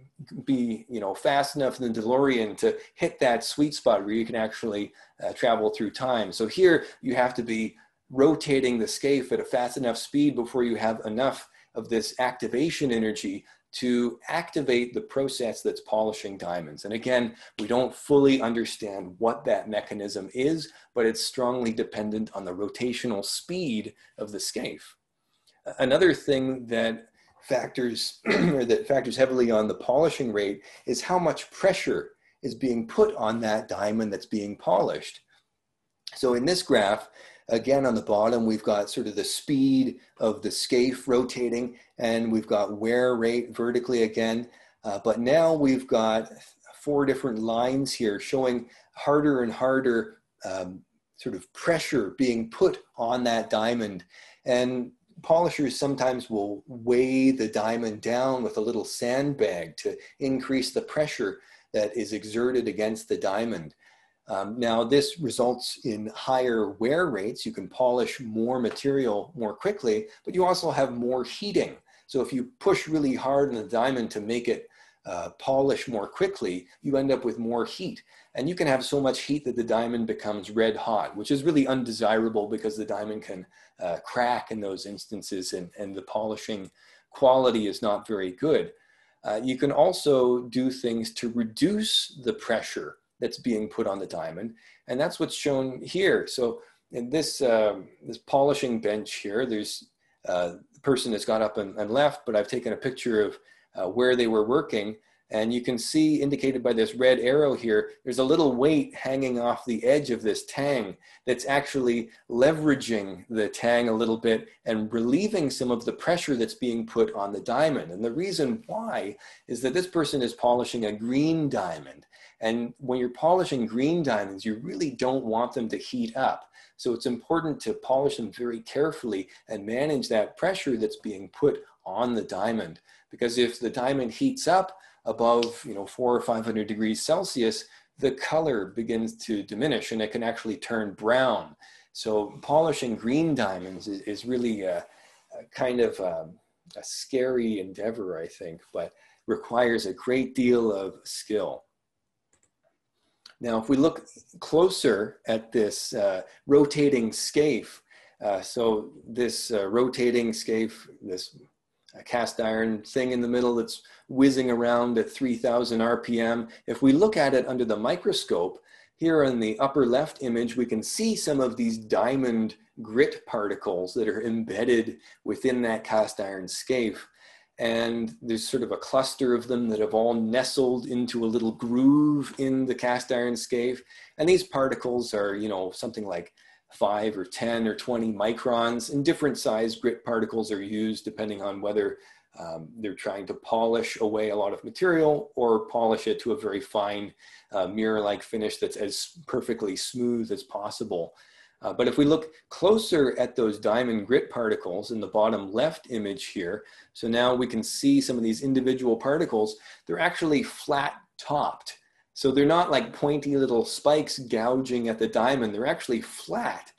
be, you know, fast enough in the DeLorean to hit that sweet spot where you can actually uh, travel through time. So here you have to be rotating the scaife at a fast enough speed before you have enough of this activation energy to activate the process that's polishing diamonds. And again, we don't fully understand what that mechanism is, but it's strongly dependent on the rotational speed of the scaife. Another thing that factors (clears throat) or that factors heavily on the polishing rate is how much pressure is being put on that diamond that's being polished. So in this graph, again on the bottom, we've got sort of the speed of the scaife rotating and we've got wear rate vertically again. Uh, but now we've got four different lines here showing harder and harder um, sort of pressure being put on that diamond. And polishers sometimes will weigh the diamond down with a little sandbag to increase the pressure that is exerted against the diamond. Um, now this results in higher wear rates. You can polish more material more quickly, but you also have more heating. So if you push really hard on the diamond to make it uh, polish more quickly, you end up with more heat. And you can have so much heat that the diamond becomes red hot, which is really undesirable because the diamond can uh, crack in those instances and, and the polishing quality is not very good. Uh, you can also do things to reduce the pressure that's being put on the diamond. And that's what's shown here. So in this, um, this polishing bench here, there's uh, the person that's got up and, and, left, but I've taken a picture of uh, where they were working. And you can see indicated by this red arrow here, there's a little weight hanging off the edge of this tang that's actually leveraging the tang a little bit and relieving some of the pressure that's being put on the diamond. And the reason why is that this person is polishing a green diamond. And when you're polishing green diamonds, you really don't want them to heat up. So it's important to polish them very carefully and manage that pressure that's being put on the diamond. Because if the diamond heats up, above you know four or 500 degrees Celsius, the color begins to diminish and it can actually turn brown. So polishing green diamonds is, is really a, a, kind of a, um, a scary endeavor, I think, but requires a great deal of skill. Now, if we look closer at this uh, rotating scaife, uh, so this uh, rotating scaife, this a cast iron thing in the middle that's whizzing around at 3000 RPM. If we look at it under the microscope, here in the upper left image, we can see some of these diamond grit particles that are embedded within that cast iron scaife. And there's sort of a cluster of them that have all nestled into a little groove in the cast iron scaife. And these particles are, you know, something like five or 10 or 20 microns and different size grit particles are used depending on whether um, they're trying to polish away a lot of material or polish it to a very fine uh, mirror-like finish that's as perfectly smooth as possible. Uh, but if we look closer at those diamond grit particles in the bottom left image here, so now we can see some of these individual particles, they're actually flat topped. So they're not like pointy little spikes gouging at the diamond, they're actually flat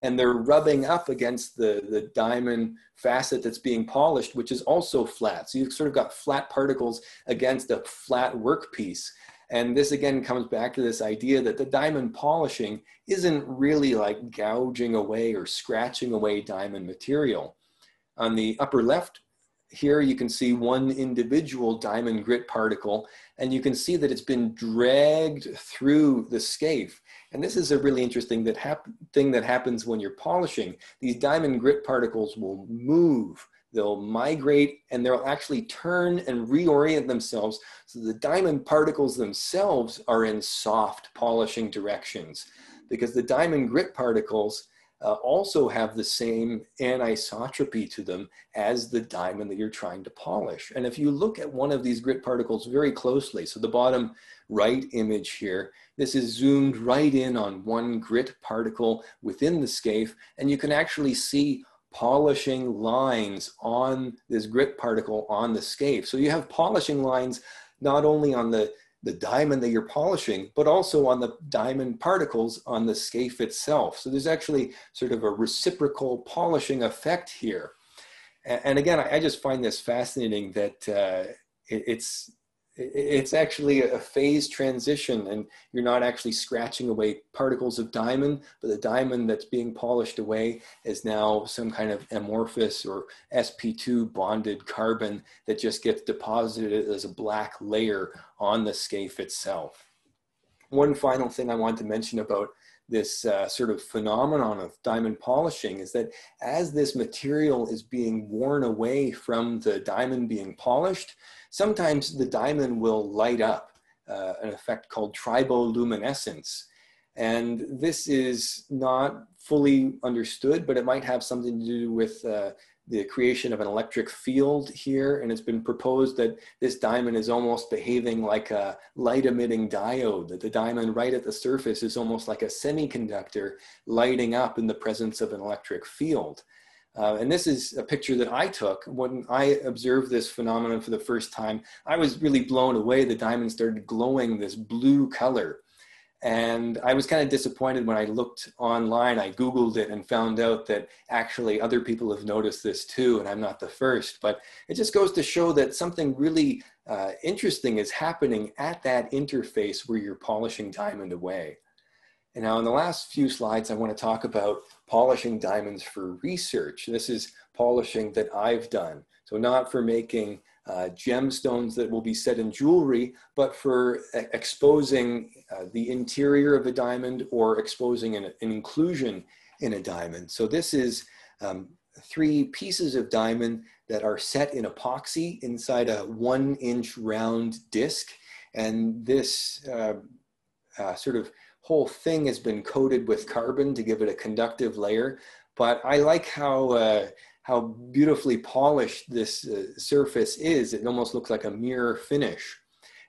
and they're rubbing up against the, the diamond facet that's being polished, which is also flat. So you've sort of got flat particles against a flat workpiece. And this again comes back to this idea that the diamond polishing isn't really like gouging away or scratching away diamond material. On the upper left here you can see one individual diamond grit particle and you can see that it's been dragged through the scaife. And this is a really interesting that thing that happens when you're polishing. These diamond grit particles will move, they'll migrate, and they'll actually turn and reorient themselves so the diamond particles themselves are in soft polishing directions because the diamond grit particles uh, also have the same anisotropy to them as the diamond that you're trying to polish. And if you look at one of these grit particles very closely, so the bottom right image here, this is zoomed right in on one grit particle within the scaife, and you can actually see polishing lines on this grit particle on the scaife. So you have polishing lines not only on the the diamond that you're polishing, but also on the diamond particles on the scaife itself. So there's actually sort of a reciprocal polishing effect here. And again, I just find this fascinating that uh, it's it's actually a phase transition and you're not actually scratching away particles of diamond, but the diamond that's being polished away is now some kind of amorphous or sp2 bonded carbon that just gets deposited as a black layer on the scaife itself. One final thing I want to mention about this uh, sort of phenomenon of diamond polishing is that as this material is being worn away from the diamond being polished, sometimes the diamond will light up, uh, an effect called triboluminescence. And this is not fully understood, but it might have something to do with uh, the creation of an electric field here. And it's been proposed that this diamond is almost behaving like a light emitting diode, that the diamond right at the surface is almost like a semiconductor lighting up in the presence of an electric field. Uh, and this is a picture that I took when I observed this phenomenon for the first time. I was really blown away. The diamond started glowing this blue color. And I was kind of disappointed when I looked online. I Googled it and found out that actually other people have noticed this too, and I'm not the first. But it just goes to show that something really uh, interesting is happening at that interface where you're polishing diamond away. And now in the last few slides, I want to talk about polishing diamonds for research. This is polishing that I've done. So not for making uh, gemstones that will be set in jewelry, but for exposing uh, the interior of a diamond or exposing an, an, inclusion in a diamond. So this is um, three pieces of diamond that are set in epoxy inside a one inch round disc. And this uh, uh sort of whole thing has been coated with carbon to give it a conductive layer. But I like how uh, how beautifully polished this uh, surface is. It almost looks like a mirror finish.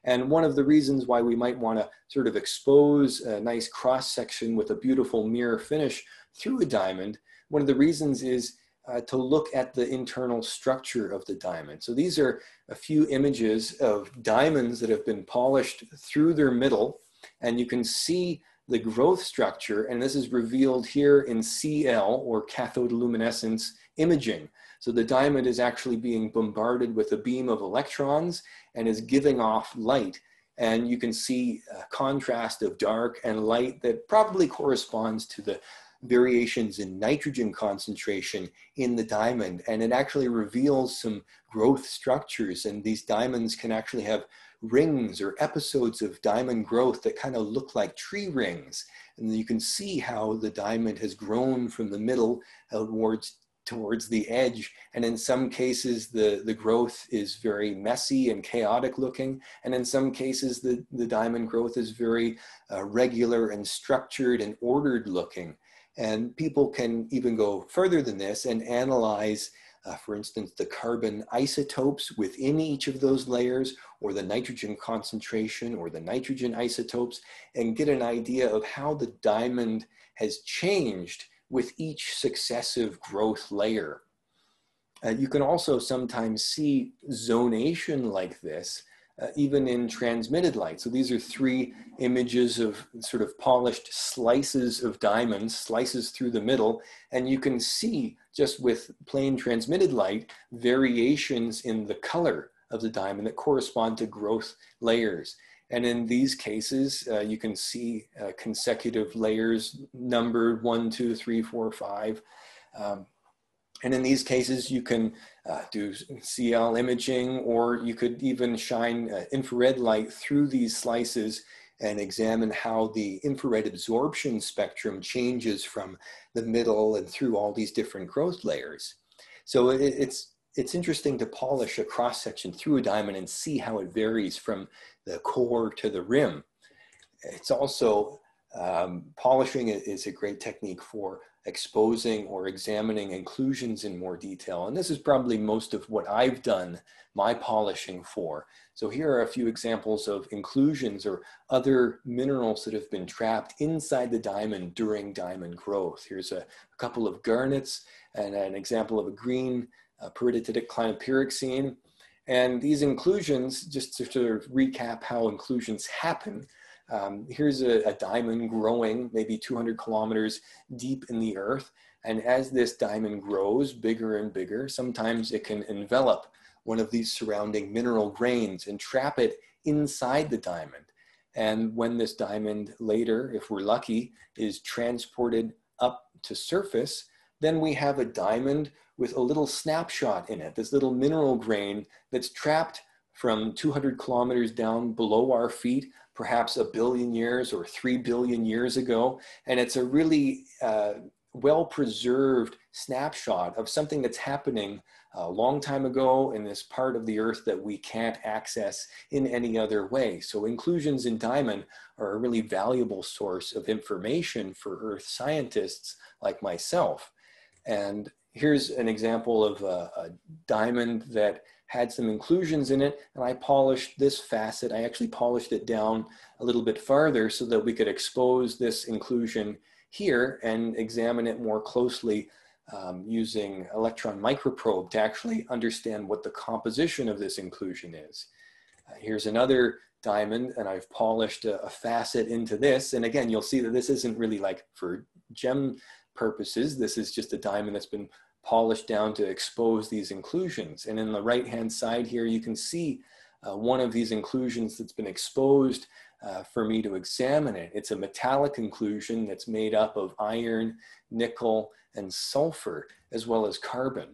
And one of the reasons why we might want to sort of expose a nice cross section with a beautiful mirror finish through a diamond, one of the reasons is uh, to look at the internal structure of the diamond. So these are a few images of diamonds that have been polished through their middle, and you can see the growth structure, and this is revealed here in CL, or cathode luminescence imaging. So the diamond is actually being bombarded with a beam of electrons and is giving off light. And you can see a contrast of dark and light that probably corresponds to the, variations in nitrogen concentration in the diamond. And it actually reveals some growth structures. And these diamonds can actually have rings or episodes of diamond growth that kind of look like tree rings. And you can see how the diamond has grown from the middle uh, towards towards the edge. And in some cases, the, the growth is very messy and chaotic looking. And in some cases, the, the diamond growth is very uh, regular and structured and ordered looking. And people can even go further than this and analyze, uh, for instance, the carbon isotopes within each of those layers, or the nitrogen concentration, or the nitrogen isotopes, and get an idea of how the diamond has changed with each successive growth layer. Uh, you can also sometimes see zonation like this, uh, even in transmitted light. So these are three images of sort of polished slices of diamonds, slices through the middle, and you can see just with plain transmitted light, variations in the color of the diamond that correspond to growth layers. And in these cases, uh, you can see uh, consecutive layers numbered one, two, three, four, five. Um, and in these cases, you can uh, do CL imaging, or you could even shine uh, infrared light through these slices and examine how the infrared absorption spectrum changes from the middle and through all these different growth layers. So it, it's it's interesting to polish a cross section through a diamond and see how it varies from the core to the rim. It's also, um, polishing is a great technique for exposing or examining inclusions in more detail. And this is probably most of what I've done my polishing for. So here are a few examples of inclusions or other minerals that have been trapped inside the diamond during diamond growth. Here's a, a couple of garnets and an example of a green uh, clinopyroxene. And these inclusions, just to sort of recap how inclusions happen, um, here's a, a, diamond growing maybe 200 kilometers deep in the earth. And as this diamond grows bigger and bigger, sometimes it can envelop one of these surrounding mineral grains and trap it inside the diamond. And when this diamond later, if we're lucky, is transported up to surface, then we have a diamond with a little snapshot in it, this little mineral grain that's trapped from 200 kilometers down below our feet, perhaps a billion years or three billion years ago. And it's a really uh, well preserved snapshot of something that's happening a long time ago in this part of the earth that we can't access in any other way. So inclusions in diamond are a really valuable source of information for earth scientists like myself. And here's an example of a, a, diamond that had some inclusions in it and I polished this facet. I actually polished it down a little bit farther so that we could expose this inclusion here and examine it more closely um, using electron microprobe to actually understand what the composition of this inclusion is. Uh, here's another diamond and I've polished a, a facet into this. And again, you'll see that this isn't really like for gem purposes. This is just a diamond that's been polished down to expose these inclusions. And in the right-hand side here, you can see uh, one of these inclusions that's been exposed uh, for me to examine it. It's a metallic inclusion that's made up of iron, nickel, and sulfur, as well as carbon.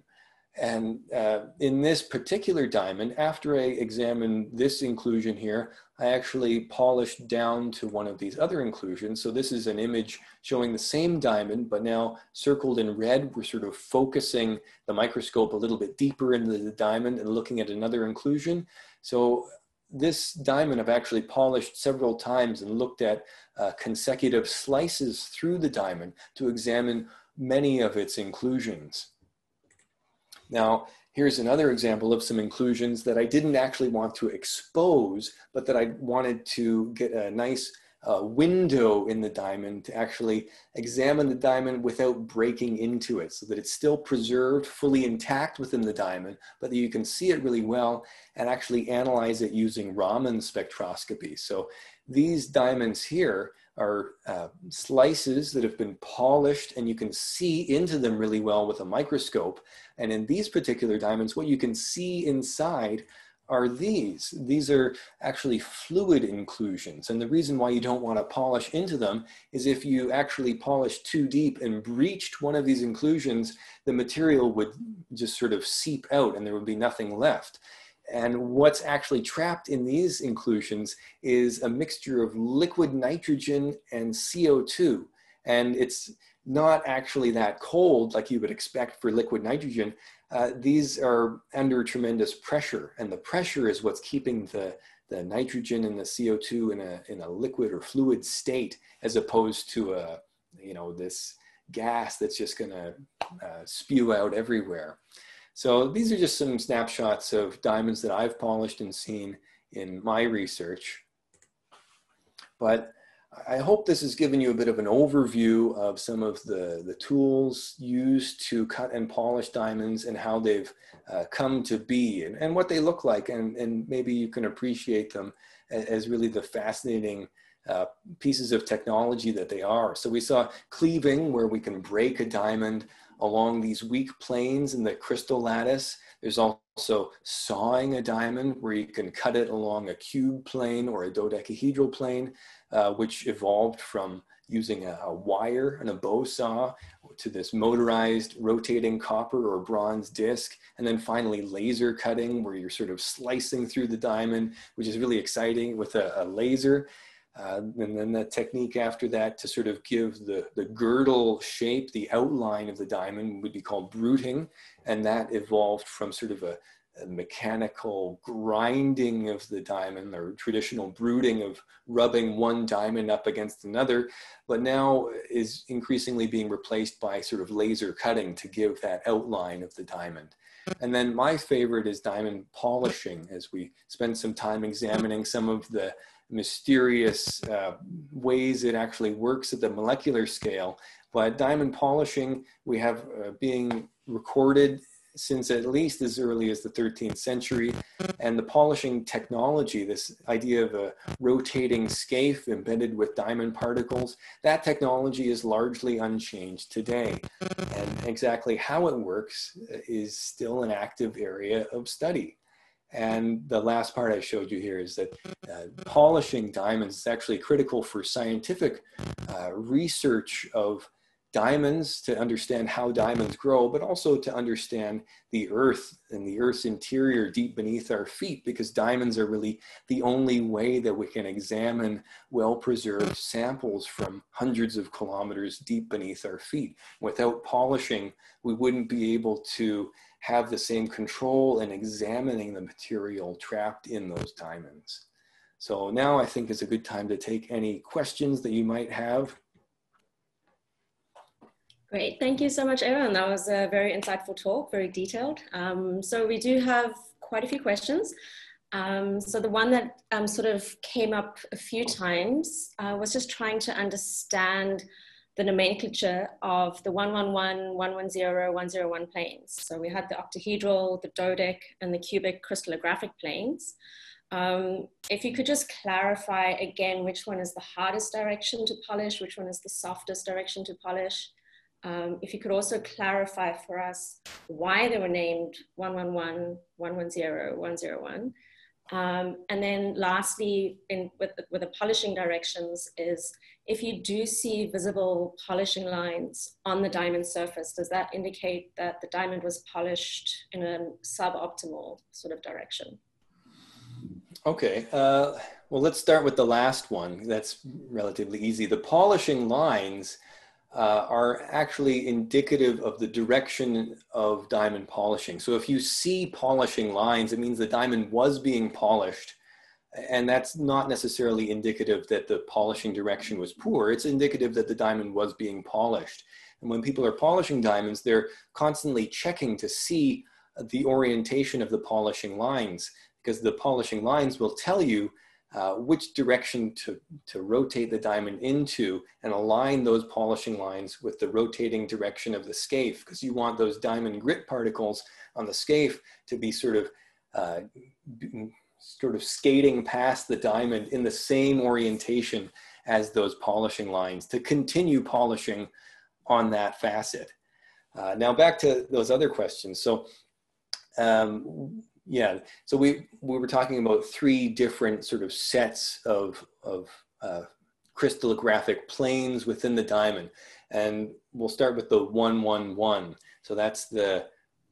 And uh, in this particular diamond, after I examined this inclusion here, I actually polished down to one of these other inclusions. So this is an image showing the same diamond, but now circled in red. We're sort of focusing the microscope a little bit deeper into the diamond and looking at another inclusion. So this diamond I've actually polished several times and looked at uh, consecutive slices through the diamond to examine many of its inclusions. Now, here's another example of some inclusions that I didn't actually want to expose, but that I wanted to get a nice uh, window in the diamond to actually examine the diamond without breaking into it so that it's still preserved fully intact within the diamond, but that you can see it really well and actually analyze it using Raman spectroscopy. So these diamonds here are uh, slices that have been polished and you can see into them really well with a microscope. And in these particular diamonds, what you can see inside are these. These are actually fluid inclusions. And the reason why you don't want to polish into them is if you actually polish too deep and breached one of these inclusions, the material would just sort of seep out and there would be nothing left. And what's actually trapped in these inclusions is a mixture of liquid nitrogen and CO2. And it's not actually that cold like you would expect for liquid nitrogen. Uh, these are under tremendous pressure, and the pressure is what's keeping the, the nitrogen and the CO2 in a, in a liquid or fluid state, as opposed to a, you know, this gas that's just gonna uh, spew out everywhere. So these are just some snapshots of diamonds that I've polished and seen in my research. But I hope this has given you a bit of an overview of some of the, the tools used to cut and polish diamonds and how they've uh, come to be and, and what they look like. And, and maybe you can appreciate them as really the fascinating uh, pieces of technology that they are. So we saw cleaving where we can break a diamond along these weak planes in the crystal lattice. There's also sawing a diamond where you can cut it along a cube plane or a dodecahedral plane, uh, which evolved from using a, a, wire and a bow saw to this motorized rotating copper or bronze disc. And then finally laser cutting where you're sort of slicing through the diamond, which is really exciting with a, a laser. Uh, and then the technique after that to sort of give the, the girdle shape, the outline of the diamond would be called bruting. And that evolved from sort of a, a mechanical grinding of the diamond or traditional bruting of rubbing one diamond up against another, but now is increasingly being replaced by sort of laser cutting to give that outline of the diamond. And then my favorite is diamond polishing as we spend some time examining some of the mysterious uh, ways it actually works at the molecular scale. But diamond polishing, we have uh, being recorded since at least as early as the 13th century. And the polishing technology, this idea of a rotating scaife embedded with diamond particles, that technology is largely unchanged today. And exactly how it works is still an active area of study. And the last part I showed you here is that uh, polishing diamonds is actually critical for scientific uh, research of diamonds to understand how diamonds grow, but also to understand the earth and the earth's interior deep beneath our feet, because diamonds are really the only way that we can examine well-preserved samples from hundreds of kilometers deep beneath our feet. Without polishing, we wouldn't be able to have the same control in examining the material trapped in those diamonds. So now I think is a good time to take any questions that you might have. Great, thank you so much, Evan. That was a very insightful talk, very detailed. Um, so we do have quite a few questions. Um, so the one that um, sort of came up a few times uh, was just trying to understand the nomenclature of the 111, 110, 101 planes. So we had the octahedral, the dodic, and the cubic crystallographic planes. Um, if you could just clarify again which one is the hardest direction to polish, which one is the softest direction to polish. Um, if you could also clarify for us why they were named 111, 110, 101. Um, and then lastly, in, with, with the polishing directions is if you do see visible polishing lines on the diamond surface, does that indicate that the diamond was polished in a suboptimal sort of direction? Okay, uh, well, let's start with the last one. That's relatively easy. The polishing lines uh, are actually indicative of the direction of diamond polishing. So if you see polishing lines, it means the diamond was being polished and that's not necessarily indicative that the polishing direction was poor. It's indicative that the diamond was being polished. And when people are polishing diamonds, they're constantly checking to see the orientation of the polishing lines because the polishing lines will tell you uh, which direction to, to rotate the diamond into and align those polishing lines with the rotating direction of the scaife because you want those diamond grit particles on the scaife to be sort of uh, sort of skating past the diamond in the same orientation as those polishing lines to continue polishing on that facet. Uh, now back to those other questions. So um, yeah, so we, we were talking about three different sort of sets of, of uh, crystallographic planes within the diamond. And we'll start with the 111. So that's the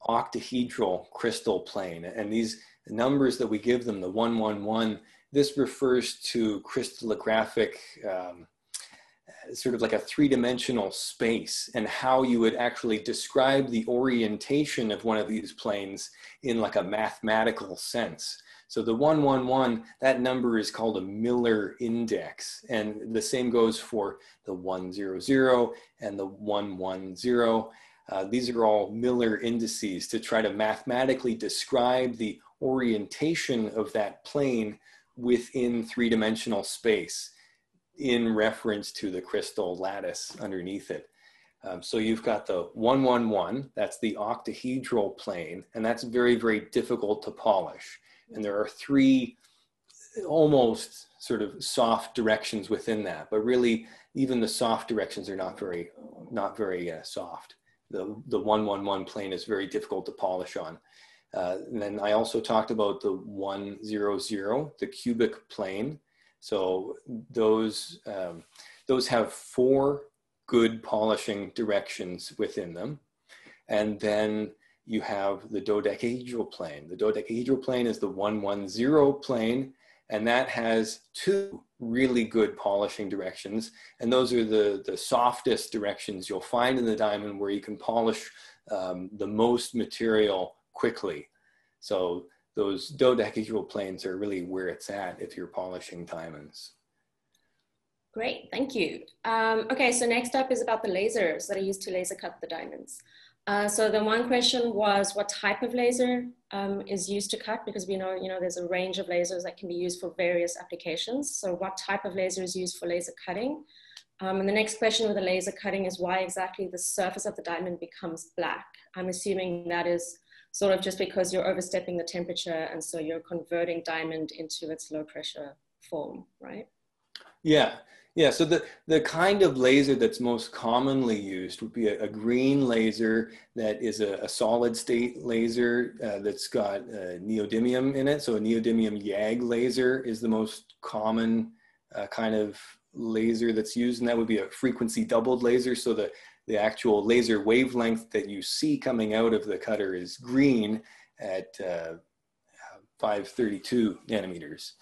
octahedral crystal plane. And these numbers that we give them, the 111, this refers to crystallographic, um, sort of like a three-dimensional space and how you would actually describe the orientation of one of these planes in like a mathematical sense. So the 111, that number is called a Miller index. And the same goes for the 100 and the 110. Uh, these are all Miller indices to try to mathematically describe the orientation of that plane within three-dimensional space in reference to the crystal lattice underneath it. Um, so you've got the 111, that's the octahedral plane, and that's very, very difficult to polish. And there are three almost sort of soft directions within that, but really even the soft directions are not very, not very uh, soft. The, the 111 plane is very difficult to polish on. Uh, and then I also talked about the 100, the cubic plane. So those, um, those have four good polishing directions within them. And then you have the dodecahedral plane. The dodecahedral plane is the 110 plane, and that has two really good polishing directions. And those are the, the softest directions you'll find in the diamond where you can polish um, the most material quickly. So those dodecahedral planes are really where it's at if you're polishing diamonds. Great, thank you. Um, okay, so next up is about the lasers that are used to laser cut the diamonds. Uh, so the one question was what type of laser um, is used to cut because we know, you know, there's a range of lasers that can be used for various applications. So what type of laser is used for laser cutting? Um, and the next question with the laser cutting is why exactly the surface of the diamond becomes black. I'm assuming that is sort of just because you're overstepping the temperature and so you're converting diamond into its low pressure form, right? Yeah, yeah, so the, the kind of laser that's most commonly used would be a, a green laser that is a, a solid state laser uh, that's got uh, neodymium in it. So a neodymium YAG laser is the most common uh, kind of laser that's used, and that would be a frequency doubled laser. So the, the actual laser wavelength that you see coming out of the cutter is green at uh, 532 nanometers.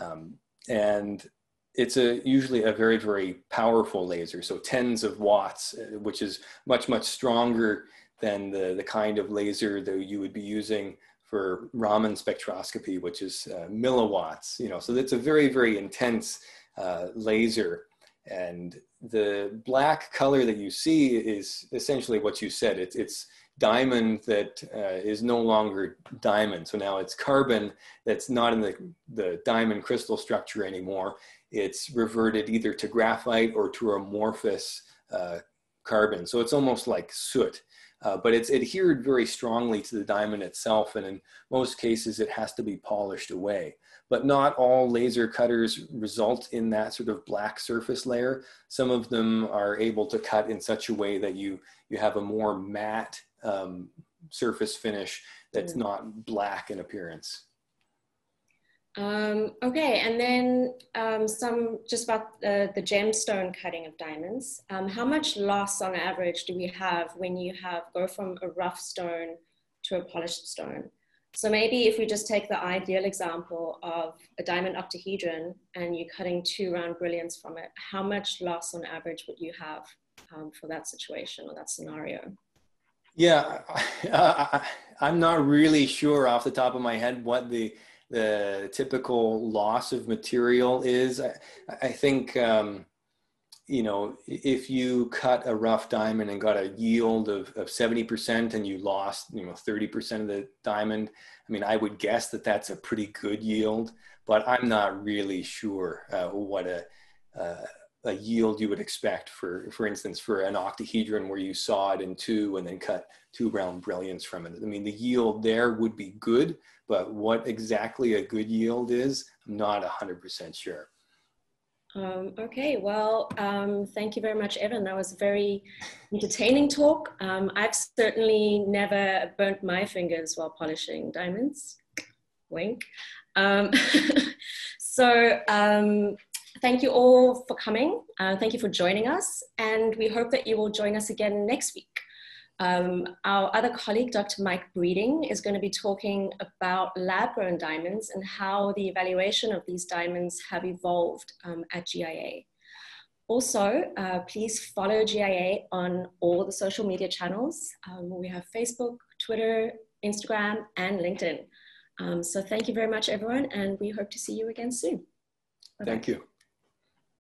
Um, and it's a usually a very very powerful laser so tens of watts uh, which is much much stronger than the the kind of laser that you would be using for Raman spectroscopy which is uh, milliwatts you know so it's a very very intense uh, laser and the black color that you see is essentially what you said it's it's diamond that uh, is no longer diamond so now it's carbon that's not in the the diamond crystal structure anymore it's reverted either to graphite or to amorphous uh, carbon. So it's almost like soot, uh, but it's adhered very strongly to the diamond itself. And in most cases, it has to be polished away. But not all laser cutters result in that sort of black surface layer. Some of them are able to cut in such a way that you, you have a more matte um, surface finish that's mm. not black in appearance. Um, okay, and then um, some just about uh, the gemstone cutting of diamonds. Um, how much loss on average do we have when you have go from a rough stone to a polished stone? So maybe if we just take the ideal example of a diamond octahedron and you're cutting two round brilliants from it, how much loss on average would you have um, for that situation or that scenario? Yeah, (laughs) I, I'm not really sure off the top of my head what the the typical loss of material is. I, I think, um, you know, if you cut a rough diamond and got a yield of, of 70% and you lost, you know, 30% of the diamond, I mean, I would guess that that's a pretty good yield, but I'm not really sure uh, what a, uh, a yield you would expect for, for instance, for an octahedron where you saw it in two and then cut two round brilliants from it. I mean, the yield there would be good, but what exactly a good yield is, I'm not 100% sure. Um, okay, well, um, thank you very much, Evan. That was a very entertaining talk. Um, I've certainly never burnt my fingers while polishing diamonds. wink. Um, (laughs) so um, thank you all for coming. Uh, thank you for joining us. And we hope that you will join us again next week. Um, our other colleague, Dr. Mike Breeding, is going to be talking about lab grown diamonds and how the evaluation of these diamonds have evolved um, at GIA. Also, uh, please follow GIA on all the social media channels. Um, we have Facebook, Twitter, Instagram, and LinkedIn. Um, so thank you very much, everyone, and we hope to see you again soon. Bye -bye. Thank you.